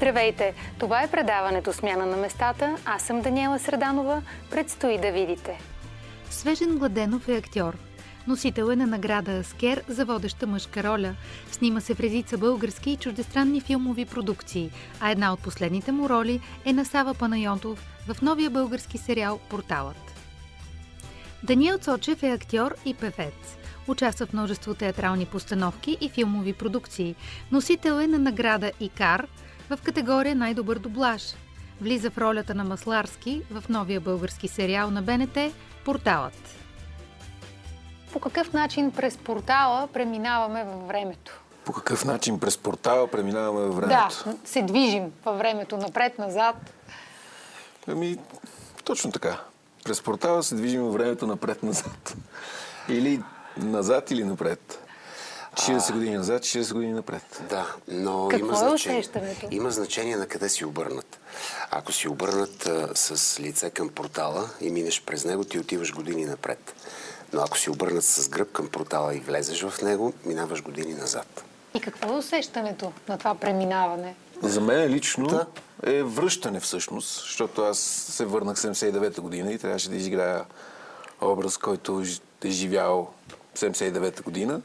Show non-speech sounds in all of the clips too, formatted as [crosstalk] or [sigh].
Здравейте! Това е предаването Смяна на местата. Аз съм Даниела Среданова. Предстои да видите. Свежен Гладенов е актьор. Носител е на награда Аскер за водеща мъжка роля. Снима се в редица български и чуждестранни филмови продукции, а една от последните му роли е на Сава Панайотов в новия български сериал «Порталът». Даниел Цочев е актьор и певец. Участва в множество театрални постановки и филмови продукции. Носител е на награда ИКАР в категория Най-добър дублаж. Влиза в ролята на Масларски в новия български сериал на БНТ «Порталът». По какъв начин през портала преминаваме във времето? По какъв начин през портала преминаваме във времето? Да, се движим във времето, напред-назад. Ами, точно така. През портала се движим във времето напред-назад. Или назад, или напред. 40 години назад, 40 години напред. Да, но Какво има е значение. усещането? Има значение на къде си обърнат. Ако си обърнат а, с лице към портала и минеш през него, ти отиваш години напред. Но ако си обърнат с гръб към портала и влезеш в него, минаваш години назад. И какво е усещането на това преминаване? За мен лично Да. е връщане всъщност, защото аз се върнах 79-та година и трябваше да изиграя образ, който ж- е живял 79-та година.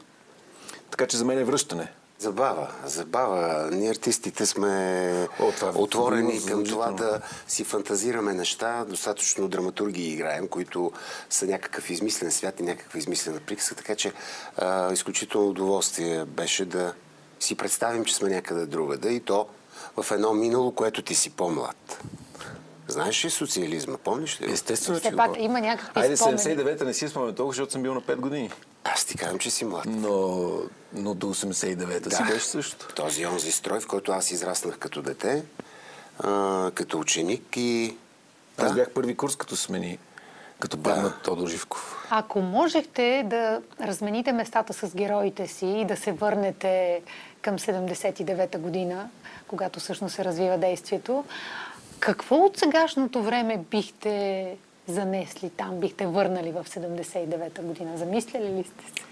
Така че за мен е връщане. Забава, забава. Ние артистите сме О, това е отворени към това да си фантазираме неща. Достатъчно драматурги играем, които са някакъв измислен свят и някаква измислена приказка. Така че а, изключително удоволствие беше да си представим, че сме някъде другаде и то в едно минало, което ти си по-млад. Знаеш ли социализма? Помниш ли? Естествено, че пак има някакви Айде, спомени. 79-та не си спомням толкова, защото съм бил на 5 години. Аз ти казвам, че си млад. Но, но до 89-та си беше същото. Този онзи строй, в който аз израснах като дете, а, като ученик и... Аз Да. бях първи курс, като смени, като падна Тодор Живков. Ако можехте да размените местата с героите си и да се върнете към 79-та година, когато всъщност се развива действието, какво от сегашното време бихте занесли там, бихте върнали в 79-та година? Замисляли ли сте се?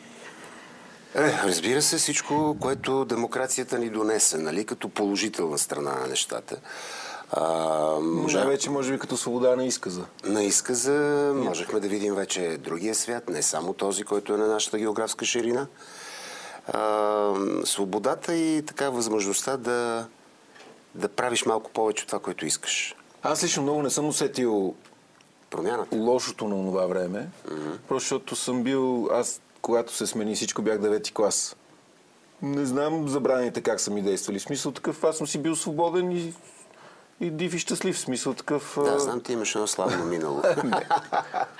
Е, разбира се, всичко, което демокрацията ни донесе, нали, като положителна страна на нещата. А, може, Най-вече, може би, като свобода на изказа. на изказа можехме да видим вече другия свят, не само този, който е на нашата географска ширина. А, свободата и така възможността да, да правиш малко повече от това, което искаш. Аз лично много не съм усетил Промяната. лошото на това време, просто защото съм бил, аз когато се смени всичко бях девети клас. Не знам забраните как са ми действали. Смисъл такъв, аз съм си бил свободен и, и див и щастлив. В смисъл такъв... Да, знам, ти имаш едно славно [laughs] минало.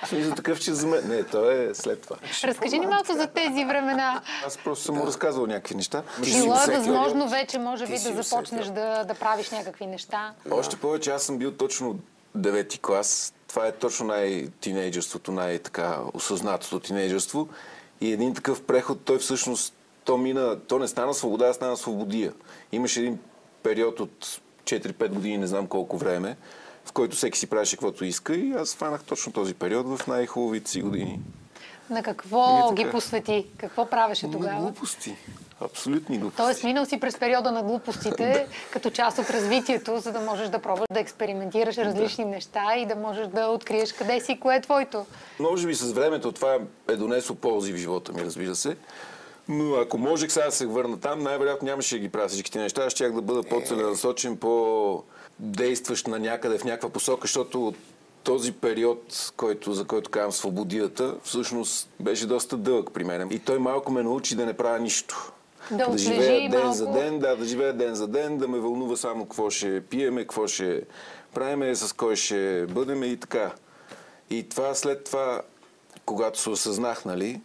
В смисъл такъв, че за мен... Не, то е след това. Разкажи ни малко за тези времена. Аз просто съм му разказвал някакви неща. Било е възможно вече, може би, да започнеш да, да правиш някакви неща. Още повече аз съм бил точно девети клас. Това е точно най-тинейджерството, най-така осъзнатото тинейджерство. И един такъв преход, той всъщност, то мина, то не стана свобода, а стана свободия. Имаше един период от 4-5 години, не знам колко време, в който всеки си правеше каквото иска и аз фанах точно този период в най-хубавите си години. На какво ги посвети? Какво правеше На тогава? глупости. Абсолютни глупости. Тоест, минал си през периода на глупостите, като част от развитието, за да можеш да пробваш да експериментираш различни неща и да можеш да откриеш къде си и кое е твоето. Може би с времето това е донесло ползи в живота ми, разбира се. Но ако можех сега да се върна там, най-вероятно нямаше да ги правя всичките неща. Аз щях да бъда по-целенасочен, по-действащ на някъде в някаква посока, защото този период, който, за който казвам свободията, всъщност беше доста дълъг при мен. И той малко ме научи да не правя нищо. Да отлежи живея ден малко. за ден, да, да живея ден за ден, да ме вълнува само какво ще пиеме, какво ще правиме, с кой ще бъдеме и така. И това след това, когато се осъзнах, нали,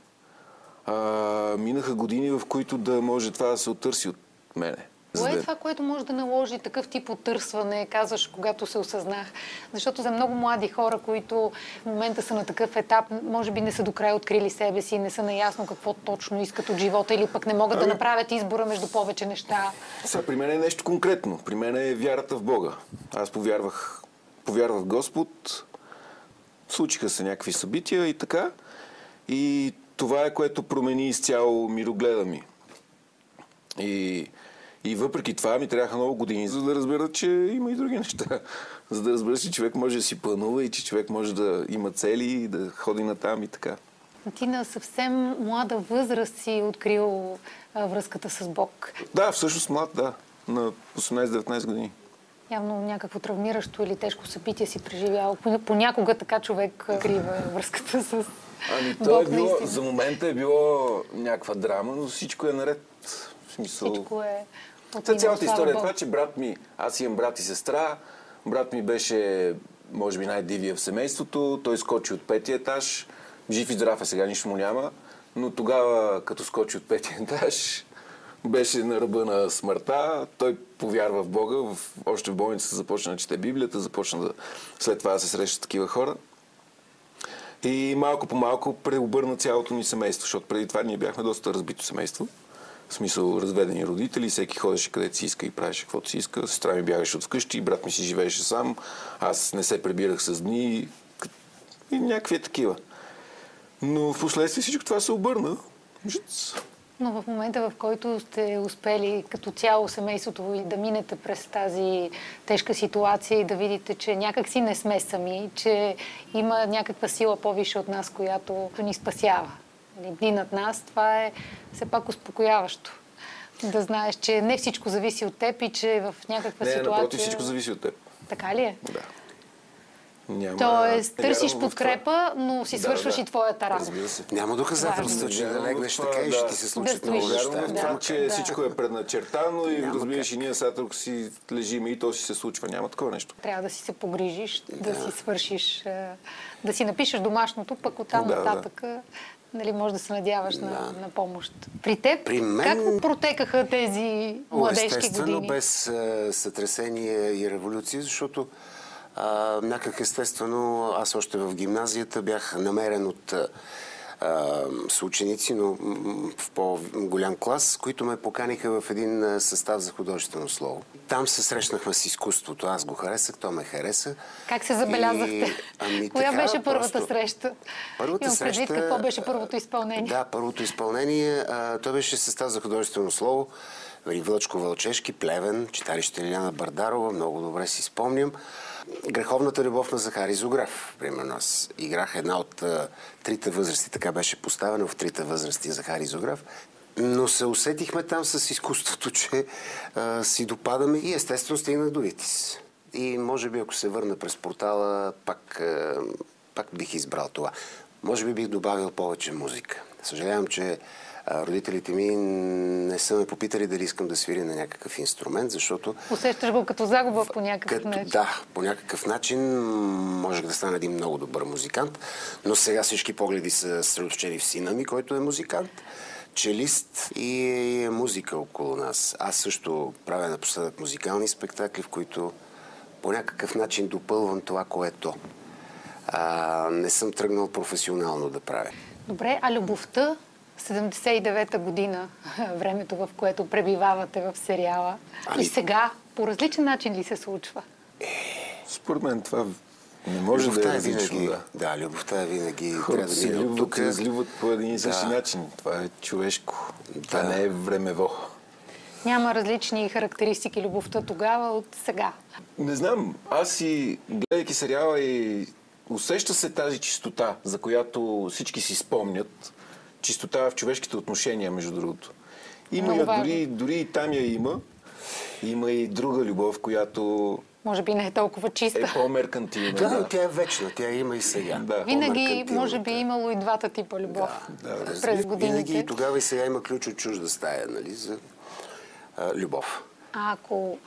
а, минаха години, в които да може това да се оттърси от мене. Кое е това, което може да наложи такъв тип отърсване, казваш, когато се осъзнах? Защото за много млади хора, които в момента са на такъв етап, може би не са до край открили себе си, не са наясно какво точно искат от живота или пък не могат да Ами- направят избора между повече неща. Сега, при мен е нещо конкретно. При мен е вярата в Бога. Аз повярвах, повярвах в Господ, случиха се някакви събития и така. И това е което промени изцяло мирогледа ми. И, И въпреки това ми трябваха много години, за да разбера, че има и други неща. [laughs] За да разбера, че човек може да си планува и че човек може да има цели и да ходи натам и така. Ти на съвсем млада възраст си открил а, връзката с Бог. Да, всъщност млад, да. На 18-19 години. Явно някакво травмиращо или тежко събитие си преживял. Понякога така човек крива връзката с Ами то е било, за момента е било някаква драма, но всичко е наред. В смисъл... Всичко е Та цялата история е това, че брат ми, аз имам брат и сестра, брат ми беше, може би, най-дивия в семейството, той скочи от петия етаж, жив и здрав е сега, нищо му няма, но тогава, като скочи от петия етаж, беше на ръба на смъртта, той повярва в Бога, в, още в болницата започна да чете Библията, започна да след това да се среща такива хора. И малко по малко преобърна цялото ни семейство, защото преди това ние бяхме доста разбито семейство. В смисъл разведени родители, всеки ходеше където си иска и правеше каквото си иска. Сестра ми бягаше от вкъщи, брат ми си живееше сам, аз не се прибирах с дни и някакви такива. Но в последствие всичко това се обърна. Но в момента, в който сте успели като цяло семейството ви да минете през тази тежка ситуация и да видите, че някак си не сме сами, че има някаква сила по-висша от нас, която ни спасява. Нали, дни над нас, това е все пак успокояващо. Да знаеш, че не всичко зависи от теб и че в някаква не, ситуация... Не, напротив, всичко зависи от теб. Така ли е? Да. Няма... Тоест, търсиш подкрепа, но си свършваш да, да. и твоята работа. Няма доказателство, че да легнеш така и ще ти се случат да много неща. Да, това, че да. всичко е предначертано и разбираш и ние сега тук си лежим и то си се случва. Няма такова нещо. Трябва да си се погрижиш, да, да си свършиш, да си напишеш домашното, пък оттам да, нататък да. Нали, може да се надяваш да. на, на помощ. При теб При мен... как протекаха тези младежки Естествено, години? без uh, сътресение и революция, защото а, някак естествено, аз още в гимназията бях намерен от а, съученици, но в по-голям клас, които ме поканиха в един състав за художествено слово. Там се срещнахме с изкуството. Аз го харесах, то ме хареса. Как се забелязахте? И, ами, Коя така, беше първата просто... среща? Първата Имам среща... Предвид, какво беше първото изпълнение? Да, първото изпълнение. А, то беше състав за художествено слово. Вълчко Вълчешки, Плевен, читалище Лиляна Бардарова, много добре си спомням. Греховната любов на Захари Зограф, примерно аз играх една от а, трите възрасти, така беше поставена в трите възрасти Захари Зограф. Но се усетихме там с изкуството, [laughs] че а, си допадаме и естествено стигнах до Витис. И може би ако се върна през портала, пак, а, пак бих избрал това. Може би бих добавил повече музика. Съжалявам, че родителите ми не са ме попитали дали искам да свиря на някакъв инструмент, защото... Усещаш го като загуба по някакъв като, начин. Да, по някакъв начин можех да стана един много добър музикант, но сега всички погледи са средоточени в сина ми, който е музикант челист и е музика около нас. Аз също правя напоследък музикални спектакли, в които по някакъв начин допълвам това, което а, не съм тръгнал професионално да правя. Добре, а любовта 79-та година, [laughs] времето в което пребивавате в сериала. Ами... И сега по различен начин ли се случва? Според мен това не може любовта да е, е различно. Винаги, да. да, любовта е винаги Хората трябва да се любят тук. изливат по един и същи да. начин. Това е човешко. Да. Това не е времево. Няма различни характеристики любовта тогава от сега. Не знам. Аз си, гледайки сериала и усеща се тази чистота, за която всички си спомнят чистота в човешките отношения, между другото. Има я, дори, дори и там я има. Има и друга любов, която може би не е толкова чиста. Е по-меркантилна. Да, да, тя е вечна, тя има и сега. Да. Винаги, може би, имало и двата типа любов да, да, през годините. Винаги и тогава и сега има ключ от чужда стая, нали, за а, любов. А ако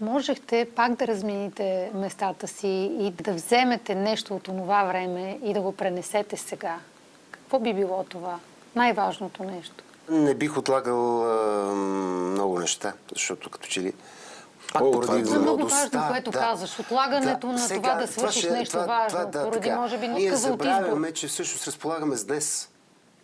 можехте пак да размените местата си и да вземете нещо от това време и да го пренесете сега, какво би било това? Най-важното нещо? Не бих отлагал а, много неща, защото като че ли пак О, поради това е много важно, което да, казваш. Отлагането да, на сега, това да свършиш това ще, нещо това, важно, това, да, поради така. може би Ние забравяме, че всъщност разполагаме с днес.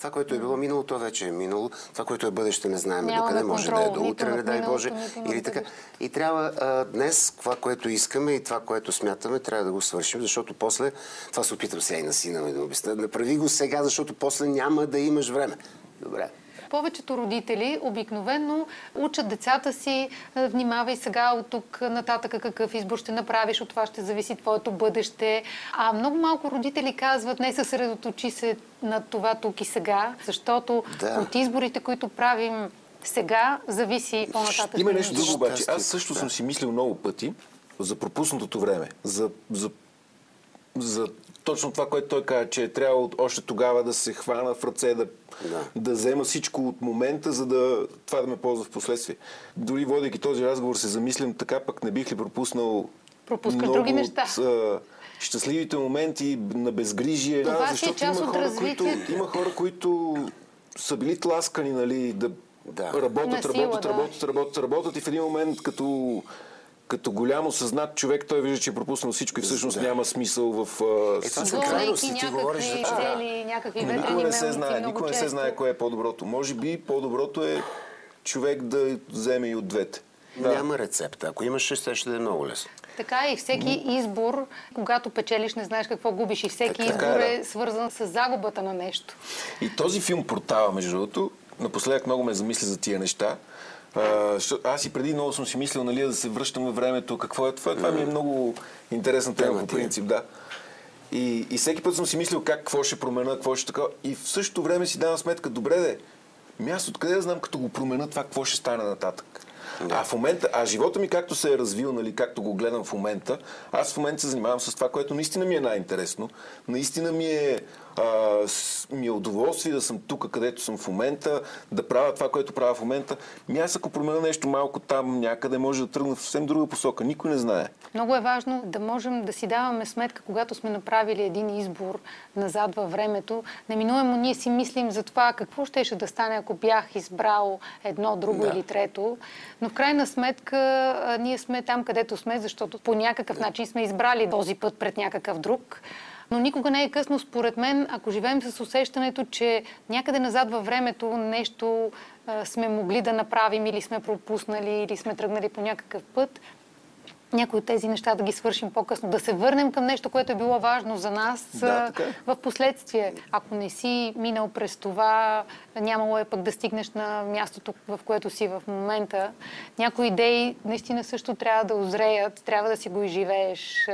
Това, което е било минало, то вече е минало. Това, което е бъдеще, не знаем Няма докъде. Може да е до утре, не дай Боже. Или така. И трябва а, днес това, което искаме и това, което смятаме, трябва да го свършим, защото после, това се опитам сега и на сина ми да обясня, направи го сега, защото после няма да имаш време. Добре. Повечето родители обикновено учат децата си, «Е, внимавай сега от тук нататък какъв избор ще направиш, от това ще зависи твоето бъдеще. А много малко родители казват, не съсредоточи се на това тук и сега, защото Да. от изборите, които правим сега, зависи по-нататък. Има нещо друго обаче. Аз също да. съм си мислил много пъти за пропуснатото време. За, за, за точно това, което той каза, че е трябвало още тогава да се хвана в ръце, да, Да. да взема всичко от момента, за да това да ме ползва в последствие. Дори водейки този разговор се замислям така, пък не бих ли пропуснал Пропускаш много други неща. От, а, щастливите моменти на безгрижие. Това да, е защото част има от хора, които, развитието. има хора, които са били тласкани, нали, да, Да. работят, сила, работят, да. работят, работят, работят и в един момент като като голям осъзнат човек, той вижда, че е пропуснал всичко и всъщност Да. няма смисъл в... Е, това са крайности, ти говориш за това. цели, някакви ветрени никога не се знае, никога не се знае кое е по-доброто. Може би по-доброто е човек да вземе и от двете. Няма рецепта. Ако имаш, ще ще да е много лесно. Така е, и всеки избор, когато печелиш, не знаеш какво губиш. И всеки Така, избор да. е свързан с загубата на нещо. И този филм Портала, между другото, напоследък много ме замисля за тия неща. А, аз и преди много съм си мислил, нали, да се връщам във времето, какво е това. Това ми е много интересна тема по принцип, да. И, и всеки път съм си мислил как, какво ще променя, какво ще така. И в същото време си давам сметка, добре де, аз откъде да знам, като го променя това, какво ще стане нататък. А в момента, а живота ми както се е развил, нали, както го гледам в момента, аз в момента се занимавам с това, което наистина ми е най-интересно. Наистина ми е, а, ми е удоволствие да съм тук, където съм в момента, да правя това, което правя в момента. Ми аз ако променя нещо малко там някъде, може да тръгна в съвсем друга посока. Никой не знае. Много е важно да можем да си даваме сметка, когато сме направили един избор назад във времето. Неминуемо ние си мислим за това какво щеше да стане, ако бях избрал едно, друго Да. или трето. Но в крайна сметка ние сме там, където сме, защото по някакъв начин сме избрали този път пред някакъв друг. Но никога не е късно, според мен, ако живеем с усещането, че някъде назад във времето нещо а, сме могли да направим или сме пропуснали, или сме тръгнали по някакъв път, някои от тези неща да ги свършим по-късно, да се върнем към нещо, което е било важно за нас Да, така е. в последствие. Ако не си минал през това, нямало е пък да стигнеш на мястото, в което си в момента. Някои идеи наистина също трябва да озреят, трябва да си го изживееш.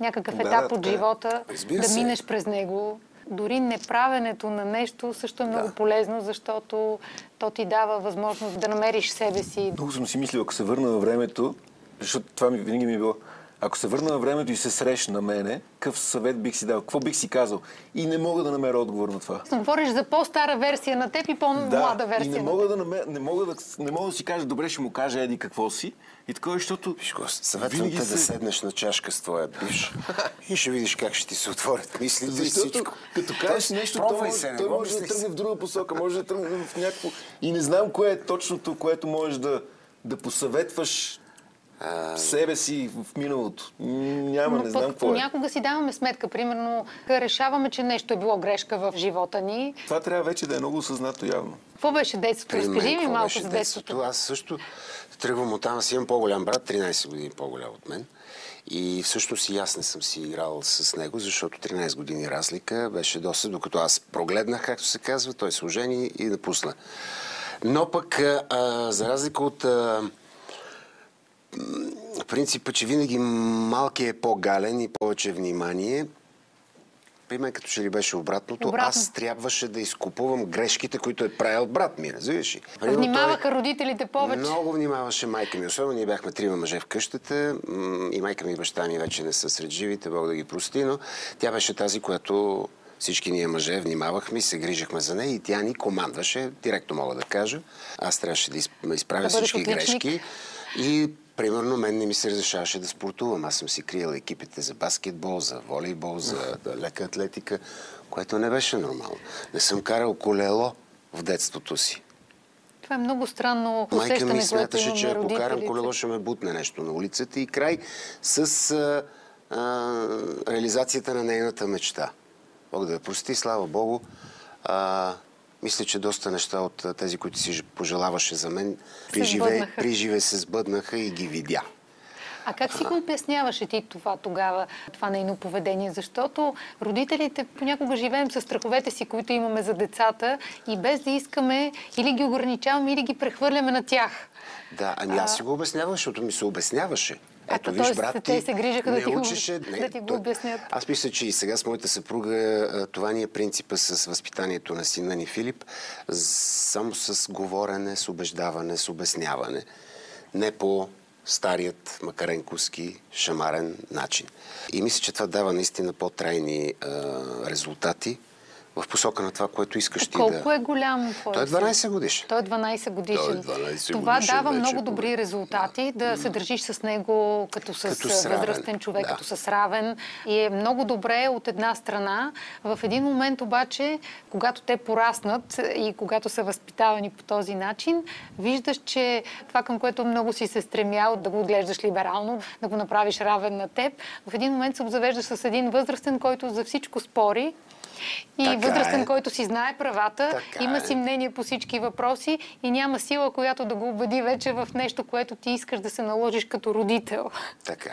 Някакъв Да, етап да, от живота, да се. минеш през него. Дори неправенето на нещо също е много полезно, защото то ти дава възможност да намериш себе си, Много съм си мислил, ако се върна във времето, защото това ми винаги ми е било, ако се върна във времето и се срещна мене, какъв съвет бих си дал, какво бих си казал? И не мога да намеря отговор на това. Говориш за по-стара версия на теб и по-млада версия. и не мога, да намеря, не, мога да, не мога да си кажа, добре, ще му кажа еди какво си. И такова, защото Виж съветвам те се- да седнеш на чашка с твоя бивш и ще видиш как ще ти се отворят мислите и Защото всичко. като кажеш нещо, той, може, се, той може да тръгне в друга посока, може да тръгне в някакво... И не знам кое е точното, което можеш да, да посъветваш себе си в миналото. Няма, Но не знам какво е. понякога си даваме сметка, примерно, решаваме, че нещо е било грешка в живота ни. Това трябва вече да е много осъзнато явно. Какво беше детството? Разкажи ми малко беше за детството? Аз също тръгвам от там. Аз имам по-голям брат, 13 години по-голям от мен. И всъщност и аз не съм си играл с него, защото 13 години разлика беше доста, докато аз прогледнах, както се казва, той се ожени и напусна. Но пък, а, за разлика от а, принципа, че винаги малкият е по-гален и повече внимание, при мен като че ли беше обратното, Обратно. аз трябваше да изкупувам грешките, които е правил брат ми, разбираш ли? Примерно той- Внимаваха родителите повече. много внимаваше майка ми. Особено ние бяхме трима мъже в къщата и майка ми и баща ми вече не са сред живите, Бог да ги прости, но тя беше тази, която всички ние мъже внимавахме се грижахме за нея и тя ни командваше, директно мога да кажа. Аз трябваше да изп- изправя Да всички отличник. грешки и примерно мен не ми се разрешаваше да спортувам. Аз съм си криел екипите за баскетбол, за волейбол, за лека атлетика, което не беше нормално. Не съм карал колело в детството си. Това е много странно Майка ми смяташе, че ако карам колело, ще ме бутне нещо на улицата и край с а, а, реализацията на нейната мечта. Бог да я прости, слава Богу. А, мисля, че доста неща от тези, които си пожелаваше за мен, при живе, сбъднаха. при живе се сбъднаха и ги видя. А как си го обясняваше ти това тогава, това нейно поведение? Защото родителите понякога живеем с страховете си, които имаме за децата и без да искаме или ги ограничаваме, или ги прехвърляме на тях. Да, ами аз си го обяснявам, защото ми се обясняваше. Ето, т.е. виж, брат, те ти се грижаха да не ти учеше, да ти го обяснят. Аз мисля, че и сега с моята съпруга това ни е принципа с възпитанието на сина ни Филип. Само с говорене, с убеждаване, с обясняване. Не по старият макаренковски шамарен начин. И мисля, че това дава наистина по-трайни резултати в посока на това, което искаш ти да... Колко е голям твой е син? 12 годишен. Той е 12 годишен. Той е 12 Това годишен дава вече, много добри резултати, да се държиш с него като с Като с възрастен човек, да. като с равен. И е много добре от една страна. В един момент обаче, когато те пораснат и когато са възпитавани по този начин, виждаш, че това към което много си се стремял да го отглеждаш либерално, да го направиш равен на теб, в един момент се обзавеждаш с един възрастен, който за всичко спори. И Така възрастен, е. който си знае правата, Така има е. си мнение по всички въпроси и няма сила, която да го убеди вече в нещо, което ти искаш да се наложиш като родител. Така е.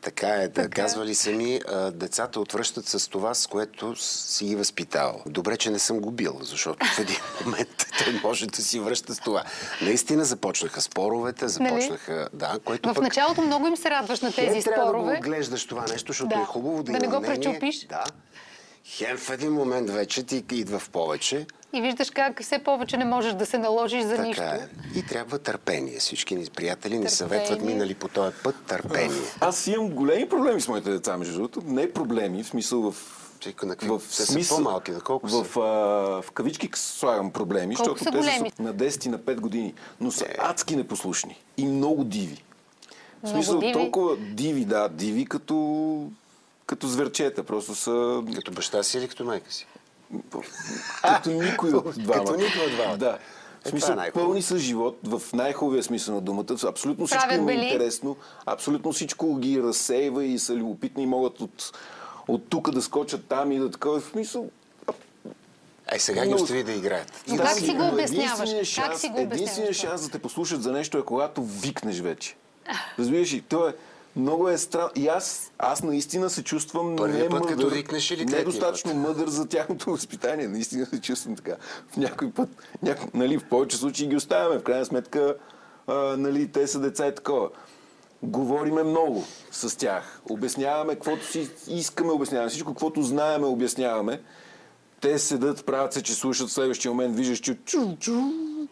Така е, да казвали сами, а, децата отвръщат с това, с което си ги възпитавал. Добре, че не съм го бил, защото в един [laughs] момент той може да си връща с това. Наистина започнаха споровете, започнаха, да, което В пък... началото много им се радваш на тези Хем трябва да го спорове. оглеждаш това нещо, защото Да. е хубаво да, Да не го мнение. пречупиш. Да. Хем в един момент вече ти идва в повече. И виждаш как все повече не можеш да се наложиш за нищо. Така е. И трябва търпение. Всички ни приятели ни съветват минали по този път търпение. Аз имам големи проблеми с моите деца, между другото. Не проблеми, в смисъл в... Чекай, на какви- те са по-малки, на колко са? в, а, в кавички слагам проблеми, Колко защото са те големи? са на 10 и на 5 години, но са адски непослушни и много диви. В смисъл, диви? толкова диви, да, диви като, като зверчета. Просто са Като баща си или като майка си? като никой от [laughs] двамата. Като никой от двамата. Да. Е, В това смисъл, е пълни с живот, в най-хубавия смисъл на думата. Абсолютно всичко е интересно. Абсолютно всичко ги разсейва и са любопитни и могат от, от тук да скочат там и да такова. В смисъл, Ай, сега ги остави да играят. Но как Да, си го обясняваш? единственият Как шанс- си го обясняваш Единственият шанс да те послушат за нещо е когато викнеш вече. Разбираш ли? То е много е странно. И аз, аз наистина се чувствам не път, мъдър, като викнеш или третия недостатъчно мъдър за тяхното [laughs] възпитание. Наистина се чувствам така. В някой път, няко, нали, в повече случаи ги оставяме. В крайна сметка, а, нали, те са деца и такова. Говориме много с тях. Обясняваме каквото си искаме, обясняваме всичко, каквото знаеме, обясняваме. Те седат, правят се, че слушат в следващия момент, виждаш, че чу, чу,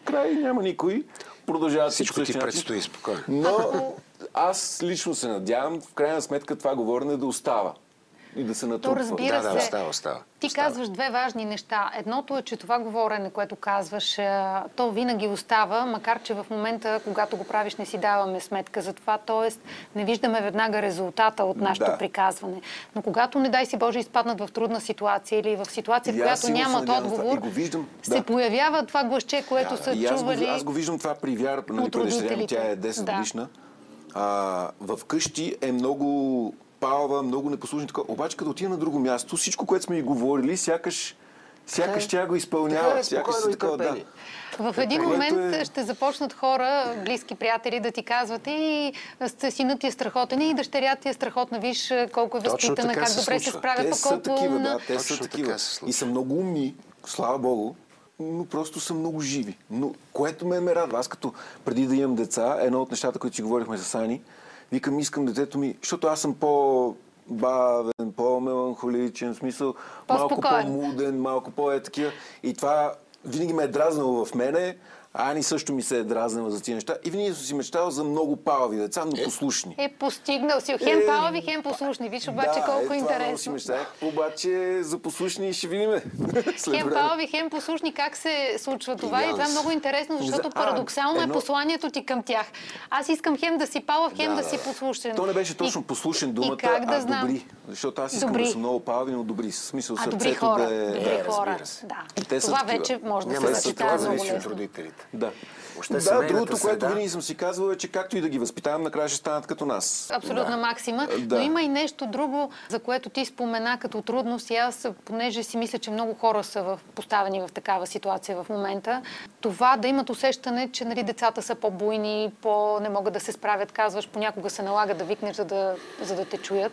край няма никой. Продължават си Всичко ти предстои спокойно. Но аз лично се надявам, в крайна сметка това говорене да остава и да се То натрупва. разбира Да, се. да, остава, остава. Ти Остава. казваш две важни неща. Едното е, че това говорене, което казваш, то винаги остава, макар че в момента, когато го правиш, не си даваме сметка за това, т.е. не виждаме веднага резултата от нашето Да. приказване. Но когато, не дай си Боже, изпаднат в трудна ситуация или в ситуация, в която се нямат отговор, го виждам, се да. появява това гласче, което са И аз чували. го, аз го виждам това при Вяра, нали, тя е 10 Да. А, в къщи е много палва, много непослушна. Така. Обаче, като отида на друго място, всичко, което сме и говорили, сякаш, сякаш тя го изпълнява. Е, сякаш спокойно и такова, да. В един момент е- ще започнат хора, близки приятели, да ти казват и синът ти е страхотен, и дъщеря ти е страхотна, виж колко е възпитана, как добре се справя, Те пък са колко е такива, умна. да, те Точно са такива. И са много умни, слава Богу, но просто са много живи. Но което мен ме радва. Аз като преди да имам деца, едно от нещата, които си говорихме с Ани, викам, искам детето ми, защото аз съм по бавен, по-меланхоличен, в смисъл малко По-спокоен. по-муден, малко по-е такива. И това винаги ме е дразнало в мене. А Ани също ми се е дразнала за тези неща. И винаги съм си мечтал за много палави деца, но послушни. Е постигнал си. Хем Е, палави, хем послушни. Виж обаче да, колко е, много си интересно. мечтаях. Обаче за послушни ще видим. [laughs] След Хем палави, хем послушни. Как се случва това? И това е много интересно, защото А, парадоксално е едно- посланието ти към тях. Аз искам хем да си палав, хем Да, да, да, си послушен. То не беше точно И- послушен и думата, как да а знам? добри. Защото аз искам Добри. да са много палави, но добри. В смисъл А, добри сърцето хора. да е... Добри Да, хора. Да. Това вече може да се това много лесно. родителите. Да. Въобще да, другото, което среда- винаги съм си казвал е, че както и да ги възпитавам, накрая ще станат като нас. Абсолютна максима. Да. Но има и нещо друго, за което ти спомена като трудност. И аз, понеже си мисля, че много хора са в, поставени в такава ситуация в момента, това да имат усещане, че нали, децата са по-буйни, по не могат да се справят, казваш, понякога се налага да викнеш, за да, за да те чуят.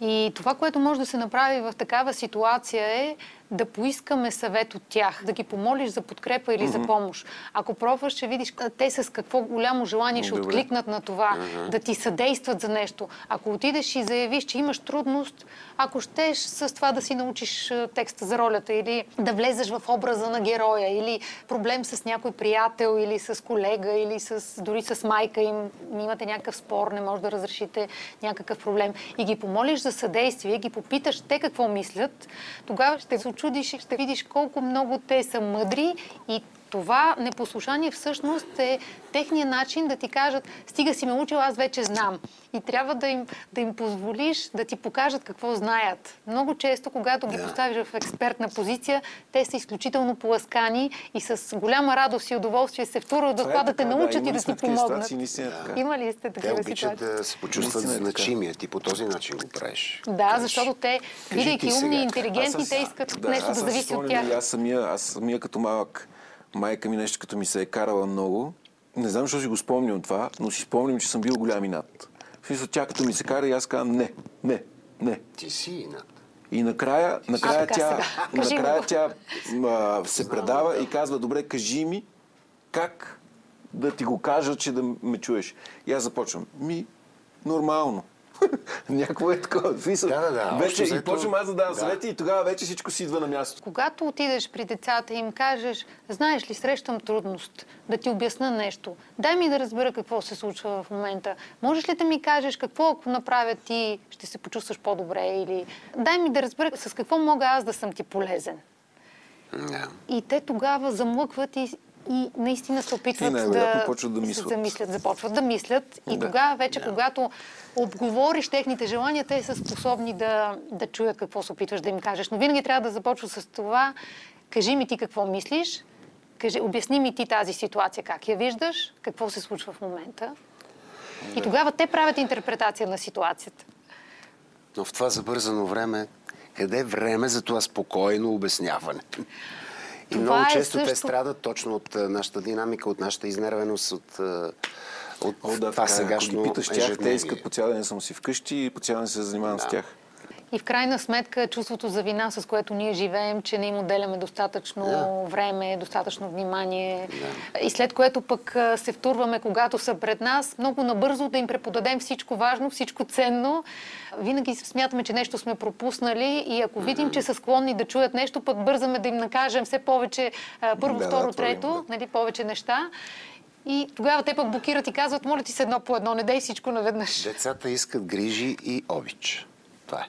И това, което може да се направи в такава ситуация е да поискаме съвет от тях, да ги помолиш за подкрепа или за помощ. Ако пробваш, ще видиш те с какво голямо желание ще Добре. откликнат на това, да ти съдействат за нещо. Ако отидеш и заявиш, че имаш трудност, ако щеш с това да си научиш текста за ролята или да влезеш в образа на героя или проблем с някой приятел или с колега или с, дори с майка им, имате някакъв спор, не може да разрешите някакъв проблем и ги помолиш за съдействие, ги попиташ те какво мислят, тогава ще се очудиш ще видиш колко много те са мъдри и това непослушание всъщност е техния начин да ти кажат, стига си ме учил, аз вече знам. И трябва да им, да им позволиш да ти покажат какво знаят. Много често, когато ги поставиш в експертна позиция, те са изключително поласкани и с голяма радост и удоволствие се втурват Това е това да те така, да, научат и да ти помогнат. ситуации, така. Има ли сте Те такива обичат ситуации? да се почувстват е значими, ти по този начин го правиш. Да, Кажеш, защото те, ти умни и интелигентни, Аз те искат нещо да аз съм си зависи от тях. и Аз самия, аз самия като малък, майка ми нещо като ми се е карала много. Не знам защо си го спомням това, но си спомням, че съм бил голям инат. В смисъл, тя като ми се кара и аз казвам не, не, не. Ти си инат. И накрая, накрая така тя, [laughs] накрая тя а, се предава и казва, добре, кажи ми как да ти го кажа, че да ме чуеш. И аз започвам. Ми, нормално. [laughs] Някакво е такова. Смисъл, Да, да, да. Вече и почвам аз да давам да. съвети и тогава вече всичко си идва на място. Когато отидеш при децата и им кажеш, знаеш ли, срещам трудност, да ти обясна нещо, дай ми да разбера какво се случва в момента. Можеш ли да ми кажеш какво, ако направя ти, ще се почувстваш по-добре или дай ми да разбера с какво мога аз да съм ти полезен. Да. И те тогава замлъкват и, и наистина се опитват И най-вероятно да почват да се мислят. замислят, започват да мислят. И Да. тогава вече, когато обговориш техните желания, те са способни да, да чуят какво се опитваш да им кажеш. Но винаги трябва да започва с това, кажи ми ти какво мислиш, кажи, обясни ми ти тази ситуация, как я виждаш, какво се случва в момента. И тогава те правят интерпретация на ситуацията. Но в това забързано време, къде е време за това спокойно обясняване? И Това много е често те също- страдат точно от а, нашата динамика, от нашата изнервеност, от, а, от О, да, това така, е. сегашно Ако ги питаш тях, те искат по цял ден съм си вкъщи и по цял ден се занимавам с тях. И в крайна сметка чувството за вина, с което ние живеем, че не им отделяме достатъчно Да. време, достатъчно внимание. И след което пък се втурваме, когато са пред нас, много набързо да им преподадем всичко важно, всичко ценно. Винаги смятаме, че нещо сме пропуснали и ако видим, че са склонни да чуят нещо, пък бързаме да им накажем все повече първо, Да, да, второ, има, трето, да. нали, повече неща. И тогава те пък блокират и казват, моля ти се едно по едно, не дей всичко наведнъж. Децата искат грижи и обич. Това е.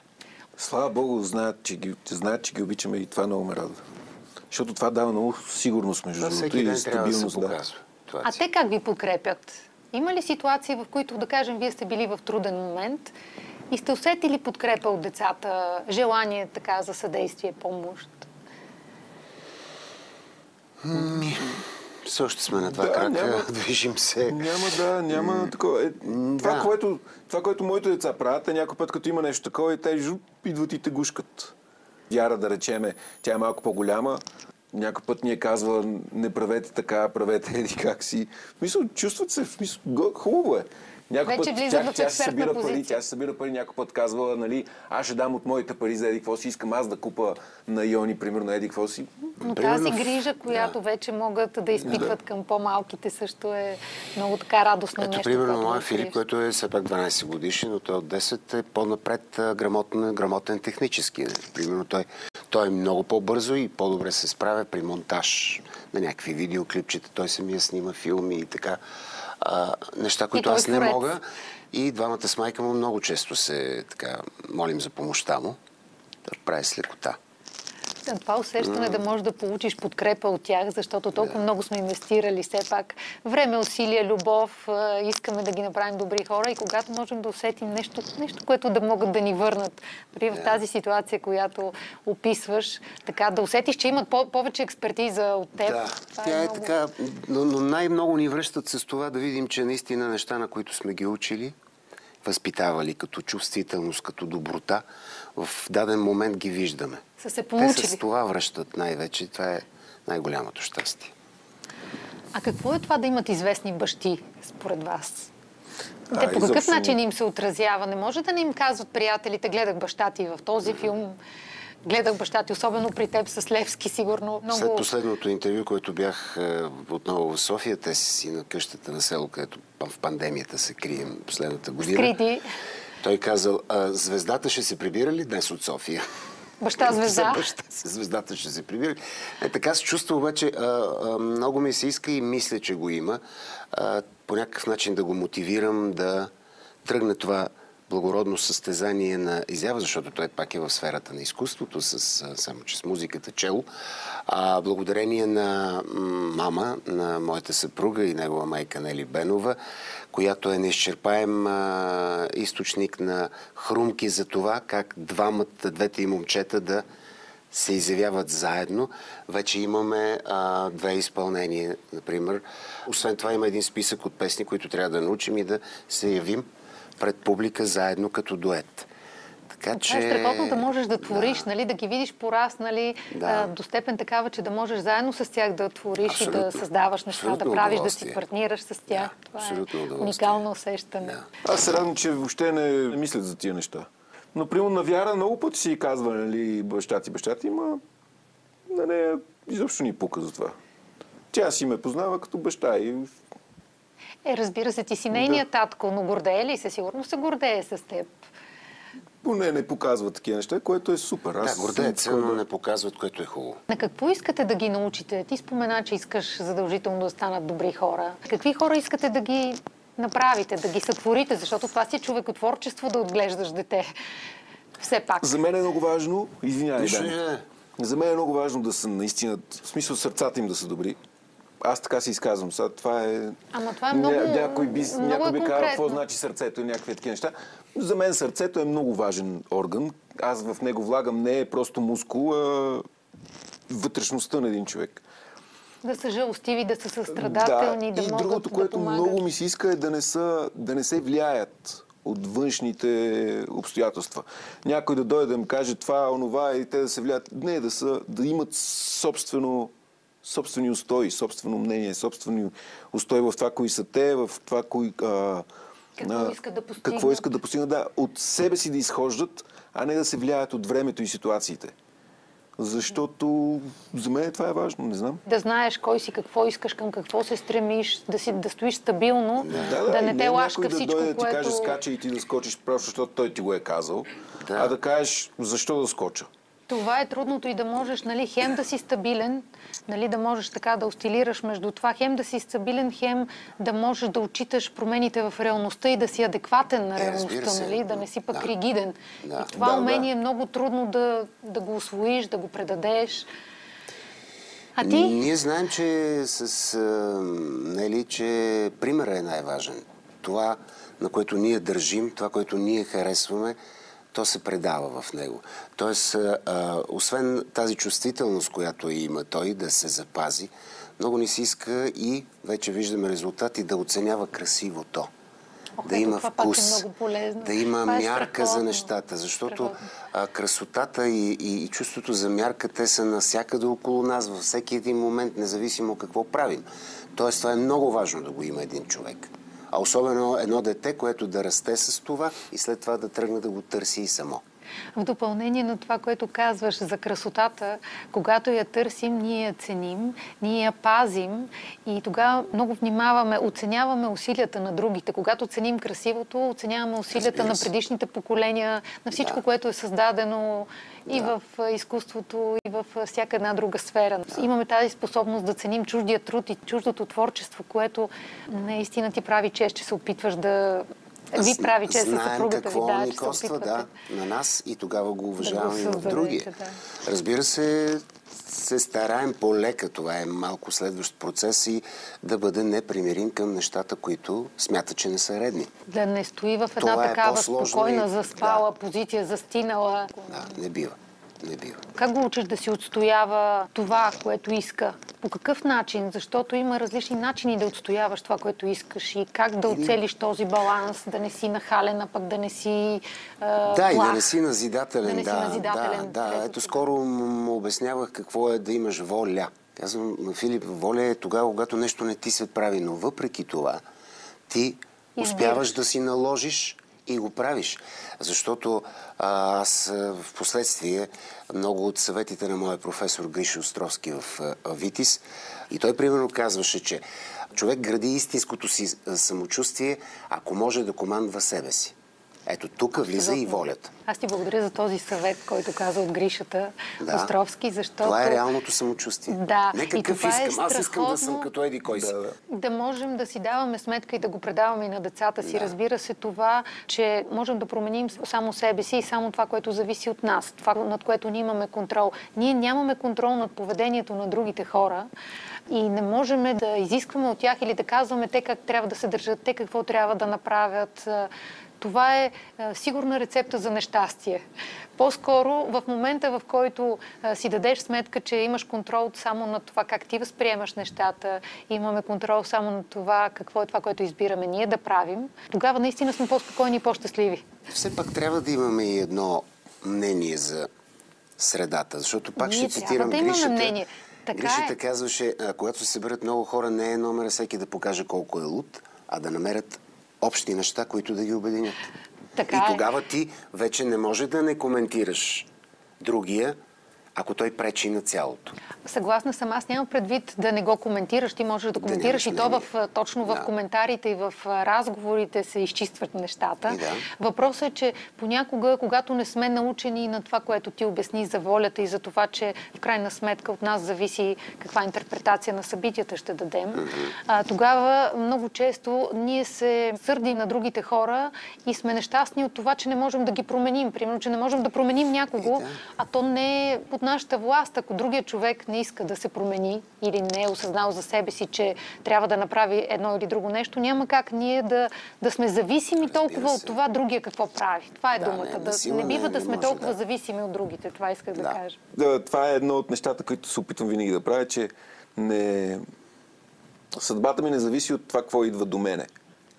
Слава Богу, знаят, че ги, знаят, че ги обичаме и това много ме радва. Защото това дава много сигурност между другото и стабилност. Да. показва. Това А те как ви подкрепят? Има ли ситуации, в които, да кажем, вие сте били в труден момент и сте усетили подкрепа от децата, желание така за съдействие, помощ? Все още сме на два Да, крака, няма- [laughs] движим се. Няма, да, няма такова. Е, това, да. което, това, което моите деца правят, е някой път, като има нещо такова, и те жуп, идват и те гушкат. Яра, да речеме, тя е малко по-голяма. Някой път ни е казва, не правете така, правете еди как си. В смисъл, чувстват се, в смисъл, хубаво е. Някой Вече път тя, в тя събира пари, позиция. тя си събира пари, някой път казва, нали, аз ще дам от моите пари за еди какво си, искам аз да купа на Йони, примерно, еди какво си. Но Примерно тази грижа, която вече могат да изпитват към по-малките, също е много така радостно Ето, нещо. примерно, моя да Филип, който е все пак 12 годишен, но той от 10 е по-напред грамотен, грамотен технически. нали. Примерно, той, той е много по-бързо и по-добре се справя при монтаж на някакви видеоклипчета. Той самия снима филми и така. А, неща, които той аз не творец. мога. И двамата с майка му много често се така, молим за помощта му да прави с лекота. Това усещане да можеш да получиш подкрепа от тях, защото толкова много сме инвестирали все пак. Време, усилия, любов, искаме да ги направим добри хора и когато можем да усетим нещо, нещо което да могат да ни върнат, дори в тази ситуация, която описваш, така да усетиш, че имат повече експертиза от теб. Да, това тя е, е, много... така, но, но най-много ни връщат с това да видим, че наистина неща, на които сме ги учили, възпитавали като чувствителност, като доброта, в даден момент ги виждаме. Са се Те получили. с това връщат най-вече. Това е най-голямото щастие. А какво е това да имат известни бащи, според вас? А, Те по какъв изобщо начин им се отразява? Не може да не им казват приятелите, гледах баща ти в този филм, гледах баща ти, особено при теб с Левски, сигурно. Много... След последното интервю, което бях е, отново в София, те си на къщата на село, където в пандемията се крием последната година. Скрити. Той казал, а, звездата ще се прибира ли днес от София? Баща звезда. Баща си. Звездата ще се прибира. Е, така се чувства обаче, а, а, много ми се иска и мисля, че го има. А, по някакъв начин да го мотивирам да тръгне това благородно състезание на изява, защото той пак е в сферата на изкуството, с, само че с музиката чело. А, благодарение на мама, на моята съпруга и негова майка Нели Бенова, която е неизчерпаем а, източник на хрумки за това как двамата, двете и момчета да се изявяват заедно. Вече имаме а, две изпълнения, например. Освен това има един списък от песни, които трябва да научим и да се явим пред публика заедно като дует. Така че... Това е страхотно да можеш да твориш, да. Нали, да ги видиш пораснали Да. а, до степен такава, че да можеш заедно с тях да твориш и да Абсолютно. създаваш неща, да Абсолютно правиш, да си партнираш с тях. Да, Това абсолютно е уникално усещане. Да. Аз се радвам, че въобще не мислят за тия неща. Но, примерно, на Вяра много пъти си казва, нали, баща ти, баща ти, ма на нея изобщо ни пука за това. Тя си ме познава като баща и Е, разбира се, ти си нейният татко, но гордее ли се? Сигурно се гордее с теб. поне не показва такива неща, което е супер. Да, Аз гордеят се, но не показват, което е хубаво. На какво искате да ги научите? Ти спомена, че искаш задължително да станат добри хора. Какви хора искате да ги направите, да ги сътворите? Защото това си е човекотворчество да отглеждаш дете. Все пак. За мен е много важно, извинявай, е. За мен е много важно да са наистина, в смисъл сърцата им да са добри. Аз така си изказвам. Сега това е... Ама това е много- Ня, някой би, много някой е би казал какво значи сърцето и някакви такива неща. За мен сърцето е много важен орган. Аз в него влагам не е просто мускул, а вътрешността на един човек. Да са жалостиви, да са състрадателни, да, и могат другото, да което помагат. много ми се иска е да не, са, да не се влияят от външните обстоятелства. Някой да дойде да им каже това, онова и те да се влияят. Не, да, са, да имат собствено, собствени устои, собствено мнение, собствени устои в това, кои са те, в това, кои... А, Какво искат да постигнат. Какво искат да постигнат, да. От себе си да изхождат, а не да се влияят от времето и ситуациите. Защото за мен това е важно, не знам. Да знаеш кой си, какво искаш, към какво се стремиш, да, си, да стоиш стабилно, да, и не те някой лашка да всичко, дойде да ти което... каже скача и ти да скочиш просто, защото той ти го е казал, Да. а да кажеш защо да скоча. Това е трудното и да можеш, нали, хем да си стабилен, нали, да можеш така да осцилираш между това, хем да си стабилен, хем да можеш да отчиташ промените в реалността и да си адекватен на Е, реалността, се. нали, да не си пък Да. ригиден. Да. И това Да, умение е много трудно да, да го освоиш, да го предадеш. А ти? Ние знаем, че с а, Нели, че примера е най-важен. Това, на което ние държим, това, което ние харесваме, то се предава в него. Тоест, а, освен тази чувствителност, която има той да се запази, много ни се иска и вече виждаме резултати да оценява красивото. Ох, да има е вкус, полезно. да има Това е мярка за страхотно. нещата, защото а, красотата и, и, и чувството за мярка, те са навсякъде около нас, във всеки един момент, независимо какво правим. Тоест, това е много важно да го има един човек. А особено едно дете, което да расте с това и след това да тръгне да го търси и само. В допълнение на това, което казваш за красотата, когато я търсим, ние я ценим, ние я пазим и тогава много внимаваме, оценяваме усилията на другите. Когато ценим красивото, оценяваме усилията на предишните поколения, на всичко, Да. което е създадено и в а, изкуството, и в всяка една друга сфера. Имаме тази способност да ценим чуждия труд и чуждото творчество, което наистина ти прави чест, че се опитваш да Ви прави чест Знаем съпругата ви, какво да, ни коства, да, на нас и тогава го уважаваме и в другия. да. Разбира се, се стараем по-лека, това е малко следващ процес и да бъде непримирим към нещата, които смята, че не са редни. Да не стои в една Това е такава по-сложно спокойна, заспала да. позиция, застинала. Да, не бива. Не бива. Как го учиш да си отстоява това, което иска? По какъв начин? Защото има различни начини да отстояваш това, което искаш и как да оцелиш този баланс, да не си нахален, а пък да не си а, Да, и да плах. не си назидателен. Да не си да, назидателен, Да, да. Ето да. скоро му обяснявах какво е да имаш воля. Казвам на Филип, воля е тогава, когато нещо не ти се прави, но въпреки това ти успяваш да си наложиш и го правиш. Защото а, аз в последствие много от съветите на моя професор Гриша Островски в а, Витис и той примерно казваше, че човек гради истинското си самочувствие, ако може да командва себе си. Ето тук влиза и волята. Аз ти благодаря за този съвет, който каза от Гришата Да. Островски, защото... Това е реалното самочувствие. Да, Не и какъв е искам. Аз искам да съм страхотно. като еди кой си. Да, да. да можем да си даваме сметка и да го предаваме и на децата си. Разбира се това, че можем да променим само себе си и само това, което зависи от нас, това, над което ние имаме контрол. Ние нямаме контрол над поведението на другите хора и не можем да изискваме от тях или да казваме те как трябва да се държат, те какво трябва да направят. Това е сигурна рецепта за нещастие. По-скоро в момента, в който си дадеш сметка, че имаш контрол само на това как ти възприемаш нещата, имаме контрол само на това какво е това, което избираме ние да правим, тогава наистина сме по-спокойни и по-щастливи. Все пак трябва да имаме и едно мнение за средата, защото пак Ние ще цитирам да имаме Гришата. мнение. Така Гришата е. казваше, а, когато се съберат много хора, не е номера всеки да покаже колко е луд, а да намерят общи неща, които да ги обединят. Така и е. тогава ти вече не може да не коментираш другия, ако той пречи на цялото. Съгласна съм. Аз нямам предвид да не го коментираш. Ти можеш да коментираш нямаш и то в, точно в Да. коментарите и в разговорите се изчистват нещата. И да. Въпросът е, че понякога, когато не сме научени на това, което ти обясни за волята и за това, че в крайна сметка от нас зависи каква интерпретация на събитията ще дадем, а, тогава много често ние се сърдим на другите хора и сме нещастни от това, че не можем да ги променим. Примерно, че не можем да променим някого, да. а то не е под нашата власт. Ако другия човек не иска да се промени или не е осъзнал за себе си, че трябва да направи едно или друго нещо, няма как ние да, да сме зависими толкова от това другия какво прави. Това е Да, думата. не, да, насила не бива не- да не сме може, толкова да. зависими от другите. Това исках да, Да. кажа. Да, това е едно от нещата, които се опитвам винаги да правя, че не... съдбата ми не зависи от това, какво идва до мене.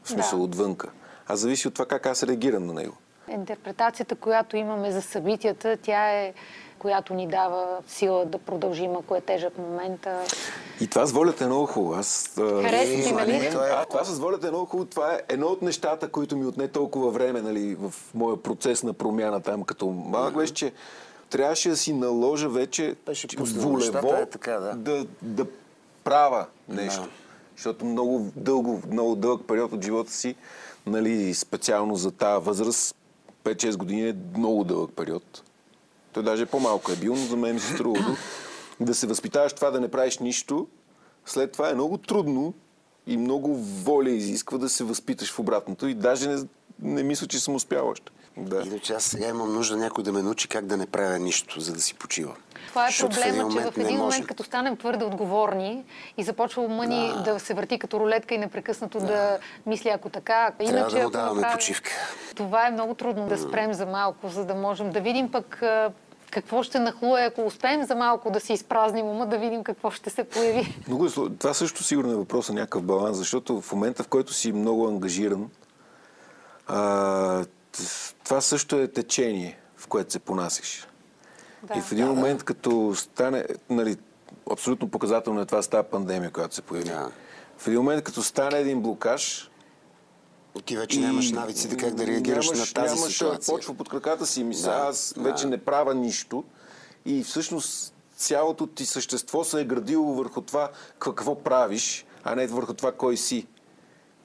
В смисъл Да. отвънка. А зависи от това как аз реагирам на него. Интерпретацията, която имаме за събитията, тя е която ни дава сила да продължим, ако е тежък момента. И това с волята е много хубаво. Аз, а, Харесва ти, е, нали? не, А, това с волята е много хубаво. Това е едно от нещата, които ми отне толкова време нали, в моя процес на промяна там като малък, беше, че трябваше да си наложа вече Беше волево е така, да. да, да правя нещо. Да. Защото много дълго, много дълъг период от живота си, нали, специално за тази възраст, 5-6 години е много дълъг период. Той даже по-малко е бил, но за мен ми се струва да се възпитаваш това да не правиш нищо. След това е много трудно и много воля изисква да се възпиташ в обратното и даже не, не мисля, че съм успял още. Да. Иначе аз сега имам нужда някой да ме научи как да не правя нищо, за да си почивам. Това е Защото проблема, че в един може. момент, като станем твърде отговорни и започва ума ни Да. да се върти като рулетка и непрекъснато да, мисли ако така, иначе Трябва да му ако даваме направим- почивка. Това е много трудно да спрем за малко, за да можем да видим пък какво ще нахлуе, ако успеем за малко да си изпразним ума, да видим какво ще се появи. Много е. Това също сигурно е въпрос на някакъв баланс, защото в момента, в който си много ангажиран, а, това също е течение, в което се понасиш. Да. И в един момент, като стане, нали, абсолютно показателно е това с тази пандемия, която се появи. Да. В един момент, като стане един блокаж, Ти вече нямаш навиците как да реагираш нямаш, на тази нямаш ситуация. почва под краката си. Мисля, Да, аз да. вече не правя нищо. И всъщност цялото ти същество се е градило върху това какво правиш, а не върху това кой си.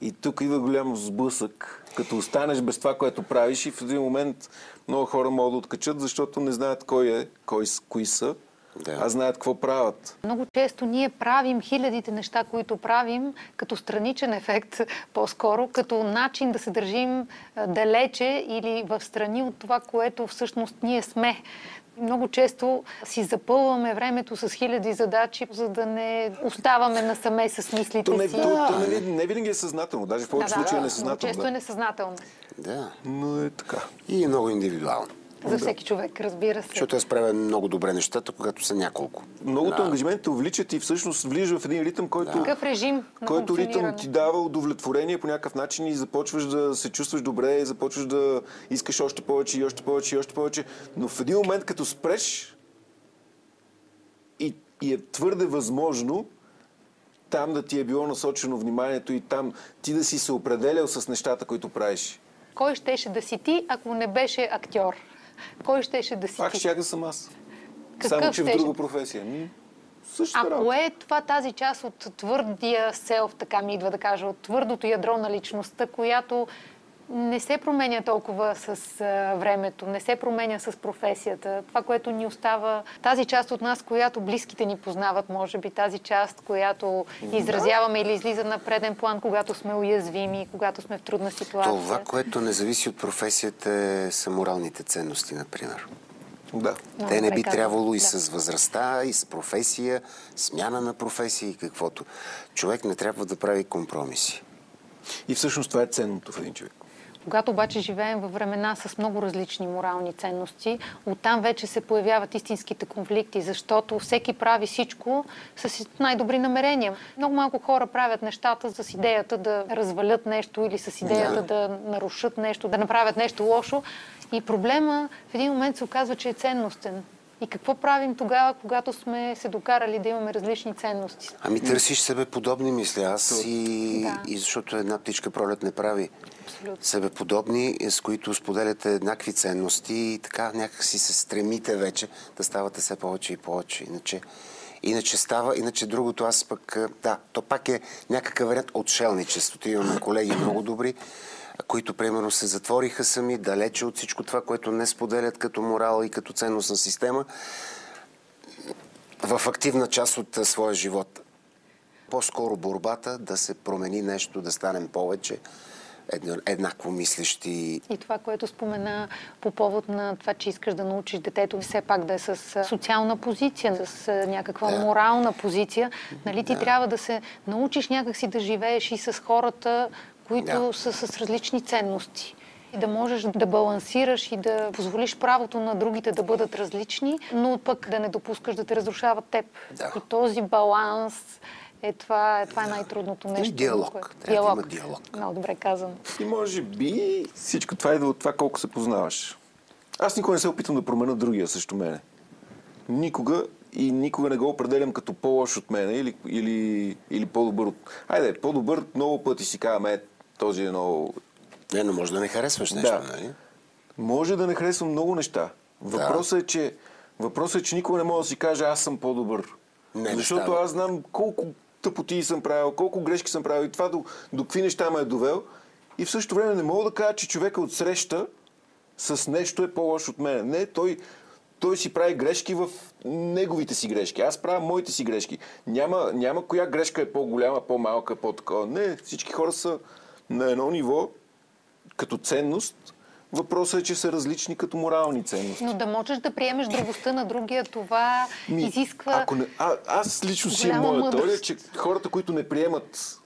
И тук идва голям сблъсък, като останеш без това, което правиш и в един момент много хора могат да откачат, защото не знаят кой е, кой, кои са, Да. Аз знаят какво правят. Много често ние правим хилядите неща, които правим, като страничен ефект, [laughs] по-скоро, като начин да се държим а, далече или в страни от това, което всъщност ние сме. Много често си запълваме времето с хиляди задачи, за да не оставаме насаме с мислите То не, си. то, то не, не винаги е съзнателно. Даже в повече случаи е много несъзнателно. често Да. е несъзнателно. Да. Но е така. И е много индивидуално. За всеки човек, разбира се. Защото аз правя много добре нещата, когато са няколко. Многото Да. ангажименти увличат и всъщност влизаш в един ритъм, който, Такъв режим който ритъм ти дава удовлетворение по някакъв начин и започваш да се чувстваш добре и започваш да искаш още повече и още повече и още повече. Но в един момент, като спреш и, и е твърде възможно там да ти е било насочено вниманието и там ти да си се определял с нещата, които правиш. Кой щеше да си ти, ако не беше актьор? Кой щеше да си Пак ти? ще да съм аз. Какъв Само, че в друга професия. Същата А кое е това тази част от твърдия селф, така ми идва да кажа, от твърдото ядро на личността, която не се променя толкова с а, времето, не се променя с професията. Това, което ни остава, тази част от нас, която близките ни познават, може би, тази част, която изразяваме или излиза на преден план, когато сме уязвими, когато сме в трудна ситуация. Това, което не зависи от професията, е, са моралните ценности, например. Да. Много Те не би трябвало и Да. с възрастта, и с професия, смяна на професия и каквото. Човек не трябва да прави компромиси. И всъщност това е ценното в един човек. Когато обаче живеем във времена с много различни морални ценности, оттам вече се появяват истинските конфликти, защото всеки прави всичко с най-добри намерения. Много малко хора правят нещата с идеята да развалят нещо или с идеята да, да нарушат нещо, да направят нещо лошо. И проблема в един момент се оказва, че е ценностен. И какво правим тогава, когато сме се докарали да имаме различни ценности? Ами търсиш себе подобни, мисля аз, и, Да. и защото една птичка пролет не прави. Абсолютно. Себеподобни, с които споделяте еднакви ценности и така някакси се стремите вече да ставате все повече и повече. Иначе, иначе става, иначе другото аз пък, да, то пак е някакъв вариант отшелничеството. Имаме колеги много добри, които примерно се затвориха сами, далече от всичко това, което не споделят като морал и като ценностна система, в активна част от своя живот. По-скоро борбата да се промени нещо, да станем повече еднакво мислещи. И това, което спомена по повод на това, че искаш да научиш детето все пак да е с социална позиция, с а, някаква Да. морална позиция, нали ти трябва да се научиш някакси да живееш и с хората, които Да. са с различни ценности. И да можеш да балансираш и да позволиш правото на другите да бъдат различни, но пък да не допускаш да те разрушават теб. Да. И този баланс е това, е, това е най-трудното нещо. диалог. което- Трябва да има диалог. Много добре казано. И може би всичко това идва от това колко се познаваш. Аз никога не се опитвам да променя другия срещу мене. Никога и никога не го определям като по-лош от мене или, или, или по-добър от... Айде, по-добър много пъти си казвам, е, този е много... Не, но може да не харесваш нещо, Да. нали? Може да не харесвам много неща. Въпросът е, че, въпросът е, че никога не мога да си кажа, аз съм по-добър. Не Защото става. аз знам колко тъпоти съм правил, колко грешки съм правил и това до, до какви неща ме е довел. И в същото време не мога да кажа, че човека от среща с нещо е по-лош от мен. Не, той, той си прави грешки в неговите си грешки. Аз правя моите си грешки. Няма, няма коя грешка е по-голяма, по-малка, по-такова. Не, всички хора са на едно ниво като ценност. Въпросът е, че са различни като морални ценности. Но да можеш да приемеш другостта на другия, това Ми, изисква... Ако не, а, аз лично си имам моя теория, че хората, които не приемат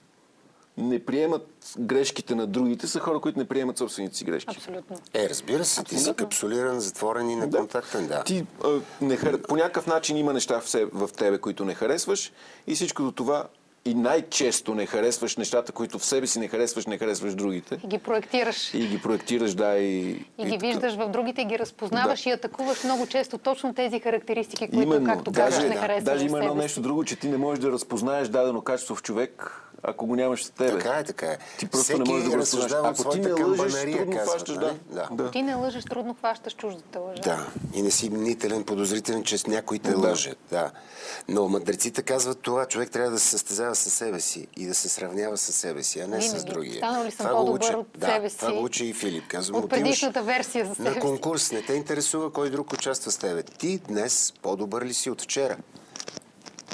не приемат грешките на другите, са хора, които не приемат собствените си грешки. Абсолютно. Е, разбира се, ти си Абсолютно. капсулиран, затворен и неконтактен, да. Ти а, не, хар- по някакъв начин има неща в, себе, в тебе, които не харесваш и всичкото това и най-често не харесваш нещата, които в себе си не харесваш, не харесваш другите. И ги проектираш. И ги проектираш, да, и... И ги виждаш в другите, и ги разпознаваш Да. и атакуваш много често точно тези характеристики, които, Именно, както даже, казваш, не харесваш даже има едно нещо друго, че ти не можеш да разпознаеш дадено качество в човек ако го нямаш с тебе. Така е, така е. Ти просто Всеки не можеш да го от Ако ти не лъжеш, трудно казват, хващаш, нали? да. Да. Ти не лъжеш, трудно хващаш чуждата лъжа. Да, и не си мнителен, подозрителен, че с някой те Да. лъже. Да. Но мъдреците казват това, човек трябва да се състезава със себе си и да се сравнява със себе си, а не с Винаги. другия. Станал ли съм Това го по-добър учи- от да, себе си? Това го учи и Филип. Казвам, От предишната версия за себе На конкурс не те интересува кой друг участва с тебе. Ти днес по-добър ли си от вчера?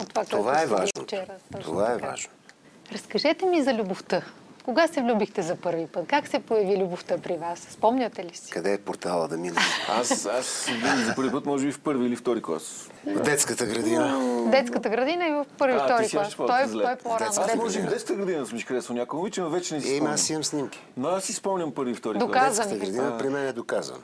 От това, Това е важно. Вчера. Това е важно. Разкажете ми за любовта. Кога се влюбихте за първи път? Как се появи любовта при вас? Спомняте ли си? Къде е портала да мине? Аз, аз за първи път, може би в първи или втори клас. В детската градина. Детската градина и в първи, А, втори клас. по-зле. Той, той е по-рано. Аз детска може и в градина. детската градина съм си харесал някой момиче, но вече не си спомням. аз имам снимки. Но аз си спомням първи и втори клас. Доказано. Детската градина при мен е доказано.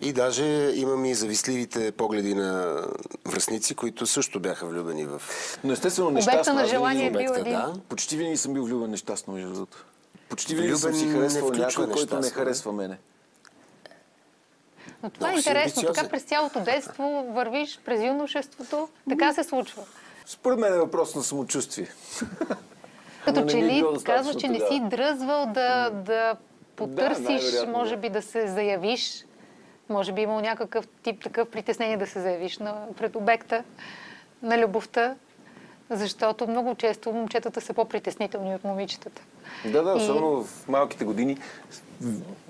И даже имам и завистливите погледи на връзници, които също бяха влюбени в Но естествено Обекта нещастно. на аз винаги желание е бил обекта, един. да. Почти винаги съм бил влюбен нещастно, между другото. Почти винаги съм си харесвал някой, който не харесва мене. Но това е Много си интересно. Така през цялото детство вървиш през юношеството. Така се случва. Според мен е въпрос на самочувствие. Като че е ли казваш, че не си дръзвал да, да потърсиш, най-вероятно, може да. би да се заявиш. Може би имал някакъв тип такъв притеснение да се заявиш на, пред обекта на любовта, защото много често момчетата са по-притеснителни от момичетата. Да, да, И- особено в малките години.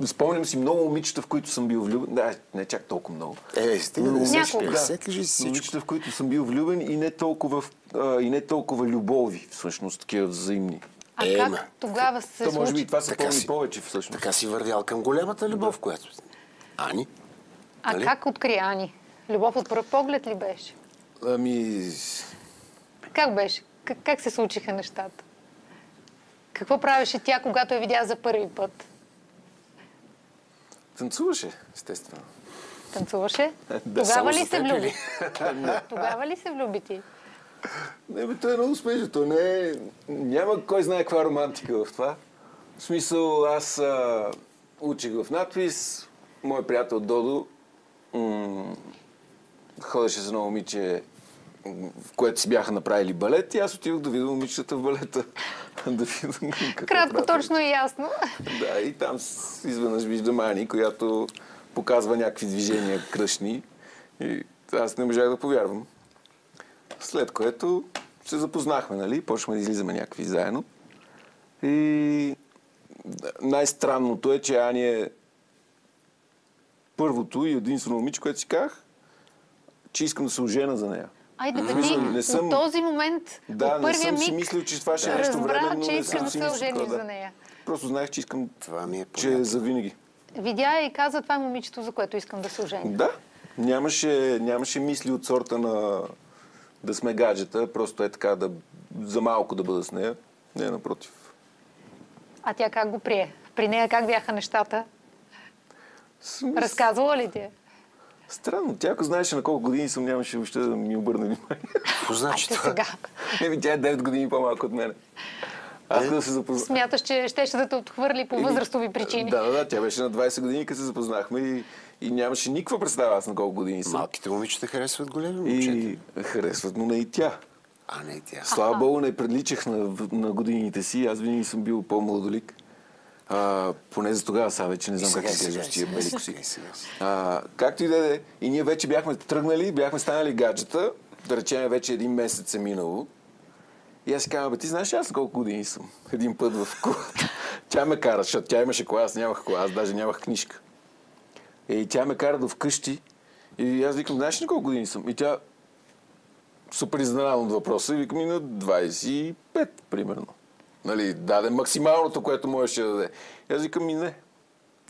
Спомням си много момичета, в които съм бил влюбен. Да, не чак толкова много. Е, стига да се Да. да. кажи всичко. Момичета, в които съм бил влюбен и не толкова, а, и не толкова любови, всъщност, такива взаимни. А Е, как тогава се То може би случи? и това се Така помни си. повече, всъщност. Така си вървял към голямата любов, която... Ани? А нали? как откри Ани? Любов от пръв поглед ли беше? Ами, Как беше? Как, как се случиха нещата? Какво правеше тя, когато я видя за първи път? танцуваше, естествено. Танцуваше? [laughs] Да, Тогава ли се влюби? [laughs] Тогава ли се влюби ти? Не, бе, той е много смешно. То не е... Няма кой знае каква романтика в това. В смисъл, аз а, учих в надпис, мой приятел Додо м- ходеше с едно момиче, в което си бяха направили балет и аз отидох да видя момичетата в балета. [laughs] да видя Кратко, правят. точно и ясно. Да, и там изведнъж виждам Ани, която показва някакви движения кръшни. И аз не можах да повярвам. След което се запознахме, нали? Почнахме да излизаме някакви заедно. И най-странното е, че Ани е първото и единствено момиче, което си казах, че искам да се ожена за нея. Айде да ти не съм- от този момент, Да, от не първия съм си миг, мислил, че това ще е нещо разбра, временно. че не искам да се такова, за нея. Просто знаех, че искам, Това ми е че е понятно. за винаги. Видя и каза, това е момичето, за което искам да се оженя. Да. Нямаше, нямаше мисли от сорта на да сме гаджета, просто е така да, за малко да бъда с нея. Не, напротив. А тя как го прие? При нея как бяха нещата? С- Разказвала ли ти? е? Странно. Тя ако знаеше на колко години съм, нямаше въобще да ми обърне внимание. Какво значи това? сега. Еми, тя е 9 години по-малко от мене. Аз като се запознах... Смяташ, че щеше да те отхвърли по възрастови причини. Да, да, да. Тя беше на 20 години, като се запознахме и, и нямаше никаква представа аз на колко години съм. Малките момичета харесват големи момчета. И харесват му не и тя. А, не и тя. Слава Богу, не приличах на, на годините си. Аз винаги съм бил по-младолик. А, поне за тогава, сега вече не знам как сега, изглеждаш тия бели коси. както и да е, и ние вече бяхме тръгнали, бяхме станали гаджета, да речем вече един месец е минало. И аз си казвам, бе, ти знаеш аз колко години съм? Един път в колата. [laughs] Тя ме кара, защото тя имаше кола, аз нямах кола, аз даже нямах книжка. И тя ме кара до вкъщи. И аз викам, знаеш ли колко години съм? И тя супер изненадан от въпроса и викам и на 25, примерно. Нали, даде максималното, което можеше да даде. И аз викам и не.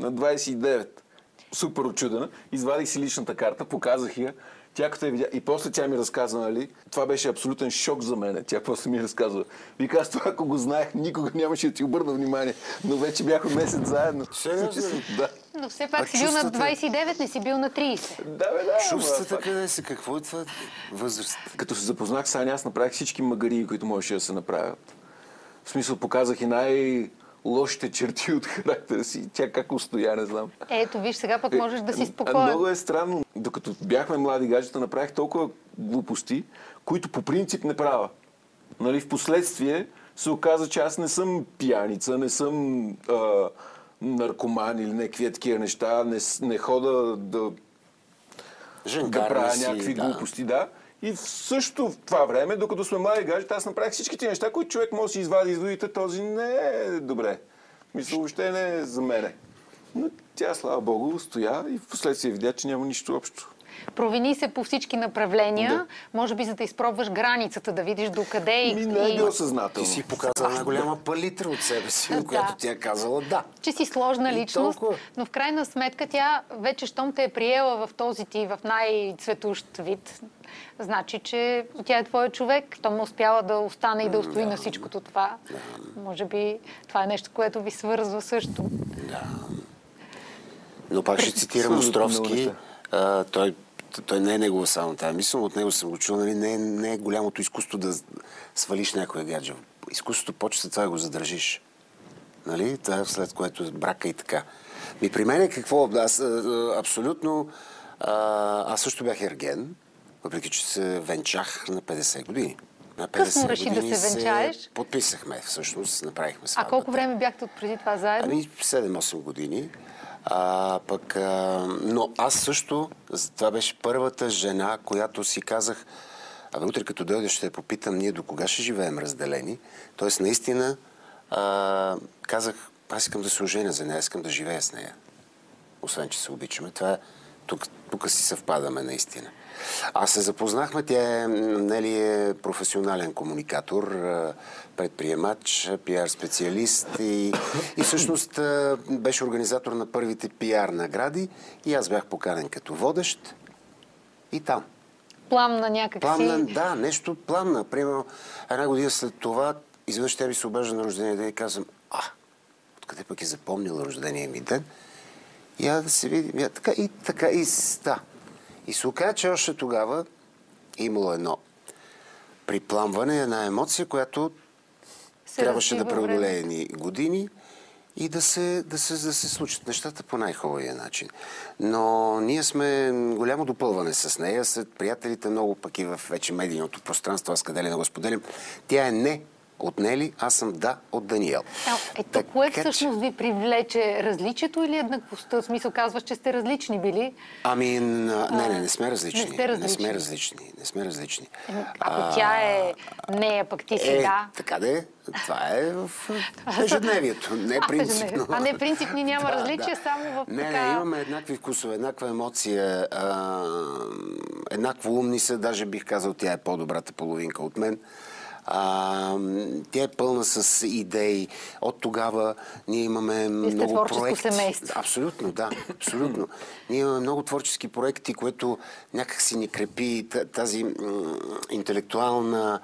На 29. Супер очудена. Извадих си личната карта, показах я. Тя като я видя. И после тя ми разказа, нали? Това беше абсолютен шок за мен. Тя после ми разказва. Вика, аз това, ако го знаех, никога нямаше да ти обърна внимание. Но вече бяхме месец заедно. Сериозно [laughs] да. Но все пак А си бил на чувствата? 29, не си бил на 30. Да, бе, да. Чувствата къде са? Какво е това възраст? Като се запознах с Аня, аз направих всички магарии, които можеше да се направят. В смисъл, показах и най-лошите черти от характера си. Тя как устоя, не знам. Ето, виж, сега пък можеш да си А, спокоен. Много е странно. Докато бяхме млади гаджета, направих толкова глупости, които по принцип не правя. Нали, в последствие се оказа, че аз не съм пияница, не съм а, наркоман или някакви такива неща, не, не хода да, Женкар да правя си, някакви да. глупости, да. И в също в това време, докато сме млади гаджета, аз направих всички тези неща, които човек може да си извади изводите, този не е добре. Мисля, въобще не е за мене. Но тя, слава богу, стоя и в последствие видя, че няма нищо общо. Провини се по всички направления, Да. може би за да изпробваш границата, да видиш докъде и, Ми не е и било Ти съзнателно. си показала една голяма палитра от себе си, Да. която ти е казала да. че си сложна И личност, толкова. но в крайна сметка тя вече, щом те е приела в този ти, в най-цветущ вид, значи, че тя е твой човек. Том успяла да остане и да устои на всичкото това. Може би това е нещо, което ви свързва също. Да. Но пак ще цитирам [laughs] Островски. А, той, той не е негова само тази мисъл, от него съм го чул, нали? не, е- не е голямото изкуство да свалиш някоя гаджа. Изкуството почва след това да го задържиш. Нали? Това е след което брака и така. Ми при мен е какво? Аз абсолютно... А, аз също бях ерген, въпреки че се венчах на 50 години. На 50 Късно реши да се венчаеш? подписахме, всъщност, направихме А сватбата. колко време бяхте от преди това заедно? Ами 7-8 години. А, пък, а, но аз също, това беше първата жена, която си казах, абе утре като дойде ще я попитам ние до кога ще живеем разделени. Тоест наистина а, казах, аз искам да се оженя за нея, искам да живея с нея. Освен, че се обичаме. Това тук, тук си съвпадаме наистина. А се запознахме, тя е, Нели е професионален комуникатор, а, предприемач, пиар специалист и, и всъщност а, беше организатор на първите пиар награди и аз бях поканен като водещ и там. Пламна някак Пламна, да, нещо пламна. Примерно, една година след това, изведнъж тя ми се обежда на рождения ден и казвам, а, откъде пък е запомнила рождения ми ден? И я да се видим. Я, така и така и да. И се оказа, че още тогава е имало едно припламване, една емоция, която се трябваше да преодолее ни години и да се, да, се, да се случат нещата по най-хубавия начин. Но ние сме голямо допълване с нея, сред приятелите много пък и в вече медийното пространство, аз къде ли да го споделям. Тя е не от Нели, аз съм да от Даниел. А, Ето, кое Така че- всъщност ви привлече? Различието или еднаквостта? В смисъл казваш, че сте различни били. Ами, не, не, не сме различни. не сте различни. Не сме различни. Не сме различни. Ако тя е нея, пък ти си Е, да. така да е. Това е в [laughs] ежедневието, не А, в принципно. А не принципни няма [laughs] различия, само в Не, така- не, имаме еднакви вкусове, еднаква емоция, а, еднакво умни са, даже бих казал, тя е по-добрата половинка от мен. А, тя е пълна с идеи. От тогава ние имаме много творческо проекти. семейство. Абсолютно, да. Абсолютно. Ние имаме много творчески проекти, което някак си ни крепи тази интелектуална,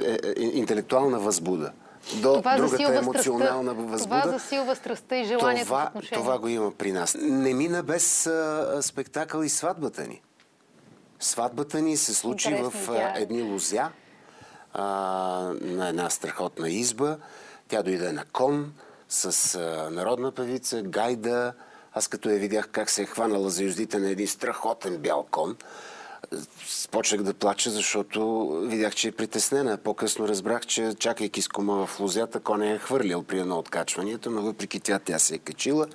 е, е, интелектуална възбуда. До Това другата емоционална страстта. възбуда. Това засилва страстта и желанието това, това го има при нас. Не мина без а, спектакъл и сватбата ни. Сватбата ни се случи Интересно, в а, едни лузя а, на една страхотна изба. Тя дойде на кон с а, народна певица, гайда. Аз като я видях как се е хванала за юздите на един страхотен бял кон, почнах да плача, защото видях, че е притеснена. По-късно разбрах, че чакайки с кома в лозята, коня е хвърлял при едно от качванията, но въпреки тя тя се е качила.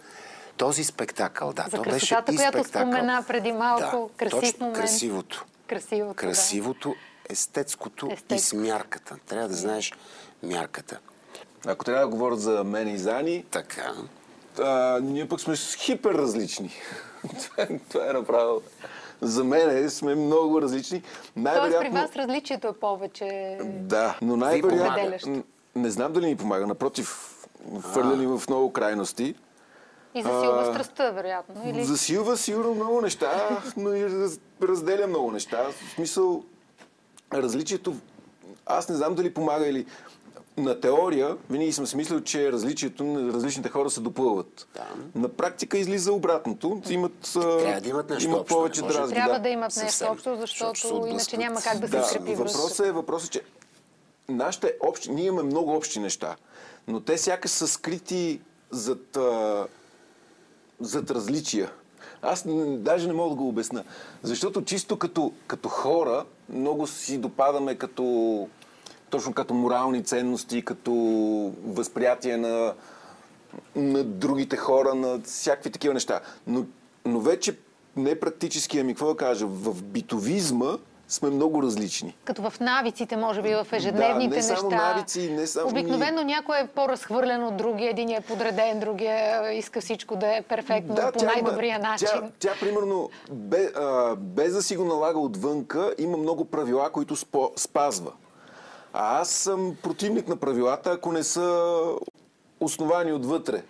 Този спектакъл, да, За то беше и която спектакъл. спомена преди малко, да, красив точно, момент. красивото. Красивото, да. Естетското и Естетско. с мярката. Трябва да знаеш мярката. Ако трябва да говоря за мен и за Ани, Така. а, ние пък сме хипер различни. това, [laughs] е- това е направо. За мен сме много различни. Тоест при вас различието е повече... Да, но най-вероятно... Не знам дали ни помага. Напротив, хвърля ни в много крайности. И засилва А, страстта, вероятно. Или... Засилва сигурно много неща, но и раз, разделя много неща. В смисъл, различието, аз не знам дали помага или на теория винаги съм си мислил, че различието на различните хора се допълват. Да. На практика излиза обратното. Имат, Трябва да имат нещо имат общо, повече не дразги. Трябва да. да имат нещо съвсем. общо, Защото се защото иначе няма как да се Да, скрепи въпросът е, въпросът е, че нашите общи, ние имаме много общи неща, но те сякаш са скрити зад, зад различия. Аз даже не мога да го обясна. Защото чисто като, като хора много си допадаме като точно като морални ценности, като възприятие на, на другите хора, на всякакви такива неща. Но, но вече не практически, ами какво да кажа, в битовизма сме много различни. Като в навиците, може би, в ежедневните да, не само неща. навици, не само Обикновено някой е по-разхвърлен от другия, един е подреден, другия иска всичко да е перфектно, по тя има- най-добрия начин. Тя, тя примерно, бе, а, без да си го налага отвънка, има много правила, които спо, спазва. А аз съм противник на правилата, ако не са основани отвътре.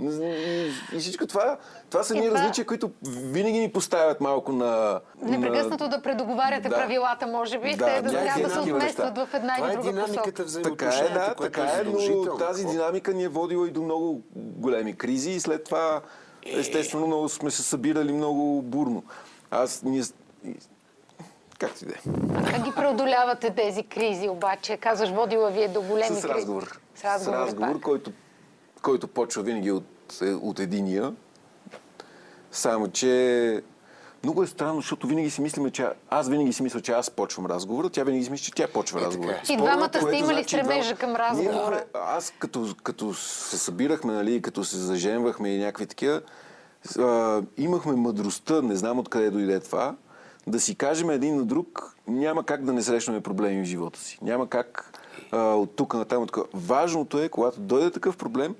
И, всичко това, това са И ни това- различия, които винаги ни поставят малко на... Непрекъснато на... да предоговаряте Да. правилата, може би, Да, те да трябва да се отместват в една Това или е друга динамиката посока. в Така е, да, което така е е, но тази динамика ни е водила и до много големи кризи и след това, естествено, много сме се събирали много бурно. Аз, ние... Как ти да е? Как ги преодолявате тези кризи, обаче? Казваш, водила ви е до големи С кризи. разговор. С разговор, С разговор който, който почва винаги от, е, от единия. Само, че много е странно, защото винаги си мислиме, че аз винаги си мисля, че аз почвам разговора, тя винаги си мисли, че тя почва Е, разговора. е. И двамата сте имали значи стремежа към разговора. Ние, аз като, като се събирахме, нали, като се заженвахме и някакви такива, а, имахме мъдростта, не знам откъде дойде това, да си кажем един на друг, няма как да не срещнем проблеми в живота си. Няма как а, от тук на там. От тук. Важното е, когато дойде такъв проблем,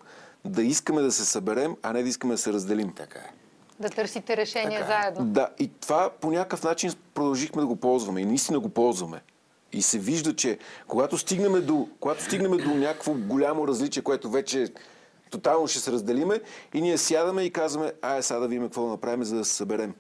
да искаме да се съберем, а не да искаме да се разделим. Така е. Да търсите решение Така е. заедно. Да, и това по някакъв начин продължихме да го ползваме и наистина го ползваме. И се вижда, че когато стигнем до, когато стигнем до някакво голямо различие, което вече тотално ще се разделиме, и ние сядаме и казваме, ай сега да видим какво да направим, за да се съберем.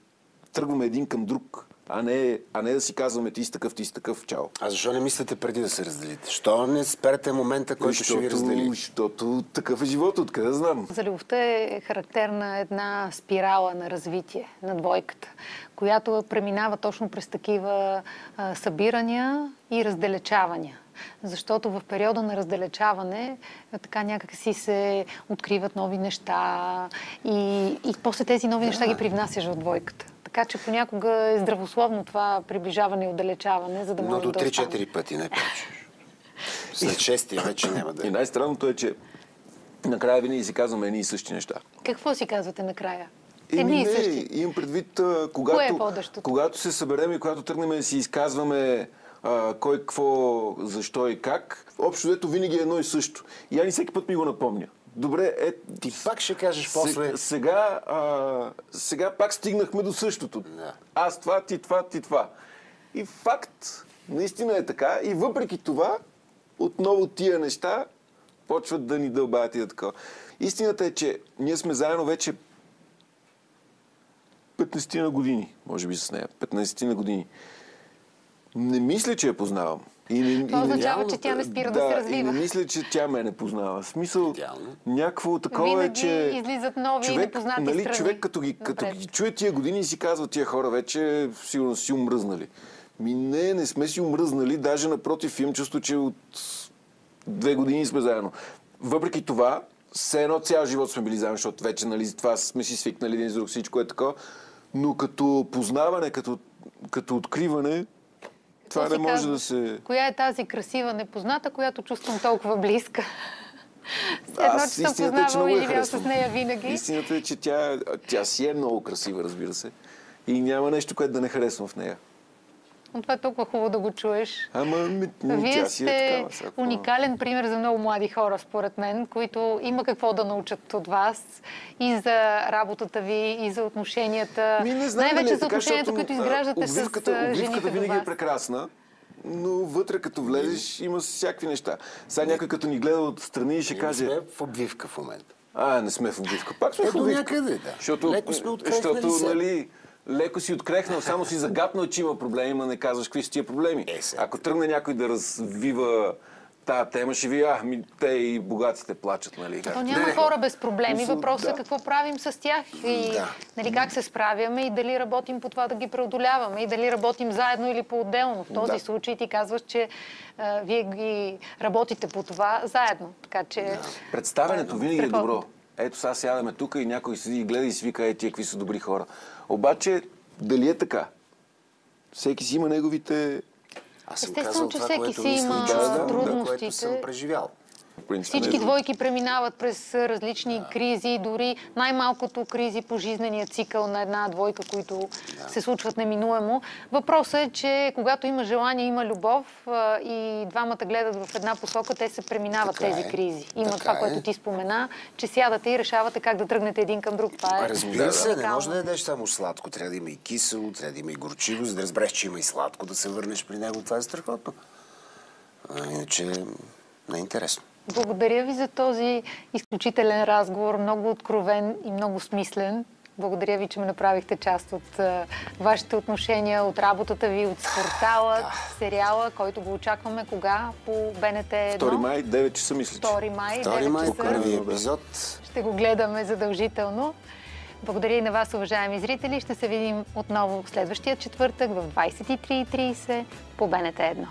Тръгваме един към друг, а не, а не да си казваме ти си такъв, ти си такъв, чао. А защо не мислите преди да се разделите? Що не спрете момента, който ще ви раздели? Защото такъв е живота, откъде да знам. За любовта е характерна една спирала на развитие на двойката, която преминава точно през такива а, събирания и разделечавания. Защото в периода на разделечаване а, така някак си се откриват нови неща и, и после тези нови неща ги привнасяш в двойката. Така че понякога е здравословно това приближаване и отдалечаване, за да Но може до да остане. 3-4 пъти, не повече. След шестия вече няма да И е. най-странното е, че накрая винаги си казваме едни и същи неща. Какво си казвате накрая? Едни и не, същи. имам предвид, е когато, водещото? когато се съберем и когато тръгнем да си изказваме а, кой какво, защо и как, общо дето винаги е едно и също. И Ани всеки път ми го напомня. Добре, е... Ти пак ще кажеш после... Сега, а, сега пак стигнахме до същото. Да. Аз това, ти това, ти това. И факт, наистина е така. И въпреки това, отново тия неща почват да ни дълбаят и да такова. Истината е, че ние сме заедно вече 15 на години, може би с нея. 15 на години. Не мисля, че я познавам. И не, Това и не- означава, че тя не спира да се И развива. не мисля, че тя ме не познава. В смисъл, Идеално. някакво такова Винаги е, че... излизат нови и непознати нали, страни човек като ги, като ги чуе тия години и си казва, тия хора вече сигурно са си умръзнали. Ми не, не сме си умръзнали. Даже напротив, имам чувство, че от две години сме заедно. Въпреки това, все едно цял живот сме били заедно, защото вече нали, за това сме си свикнали един с друг, всичко е такова. Но като познаване, като, като откриване, това не може да казваш? се... Коя е тази красива непозната, която чувствам толкова близка? [laughs] Все едно, че съм е, познавал и живял с нея винаги. Истината е, че тя, тя си е много красива, разбира се. И няма нещо, което да не харесвам в нея. Но това е толкова хубаво да го чуеш. Ама ми, Вие тя си е сте такава. уникален пример за много млади хора, според мен, които има какво да научат от вас и за работата ви, и за отношенията. Ми, не знам Най-вече е за отношенията, които изграждате с жените обвивката винаги е прекрасна, но вътре като влезеш има всякакви неща. Сега някой като ни гледа отстрани и ще Ние каже, сме в обвивка в момента. а, не сме в обвивка. Пак сме Е, в обвивка. някъде, да. Защото, Леко сме открехнали защото, се. нали, леко си открехнал, само си загатнал, че има проблеми, но не казваш какви са тия проблеми. Е, сега. Ако тръгне някой да развива тая тема, ще ви, а, ми, те и богатите плачат, нали? То няма Не. хора без проблеми. Въпросът е да. какво правим с тях и Да. нали, как се справяме и дали работим по това да ги преодоляваме и дали работим заедно или по-отделно. В този Да. случай ти казваш, че а, вие ги работите по това заедно. Така че... Представенето винаги е добро. Ето сега сядаме тук и някой седи и гледа и си вика, е, тия какви са добри хора. Обаче, дали е така? Всеки си има неговите... Аз съм Естествено, казал че това, всеки което си мисля, има чувствам, трудностите. което съм преживял. Принцип, Всички двойки преминават през различни кризи, дори най-малкото кризи по жизнения цикъл на една двойка, които се случват неминуемо. Въпросът е, че когато има желание, има любов и двамата гледат в една посока, те се преминават Така тези е. кризи. Има Така това, е. което ти спомена, че сядате и решавате как да тръгнете един към друг. Това е Разбира се, не може да ядеш само сладко. Трябва да има и кисело, трябва да има и горчиво, за да разбереш, че има и сладко, да се върнеш при него. Това е страхотно. А, иначе не е интересно. Благодаря ви за този изключителен разговор, много откровен и много смислен. Благодаря ви, че ме направихте част от а, вашите отношения, от работата ви, от спортала, сериала, който го очакваме кога по БНТ 1. 2 май, 9 часа мисля, че. 2 май, 2 9 май, първи епизод. Ще го гледаме задължително. Благодаря и на вас, уважаеми зрители. Ще се видим отново в следващия четвъртък в 23.30 по БНТ 1.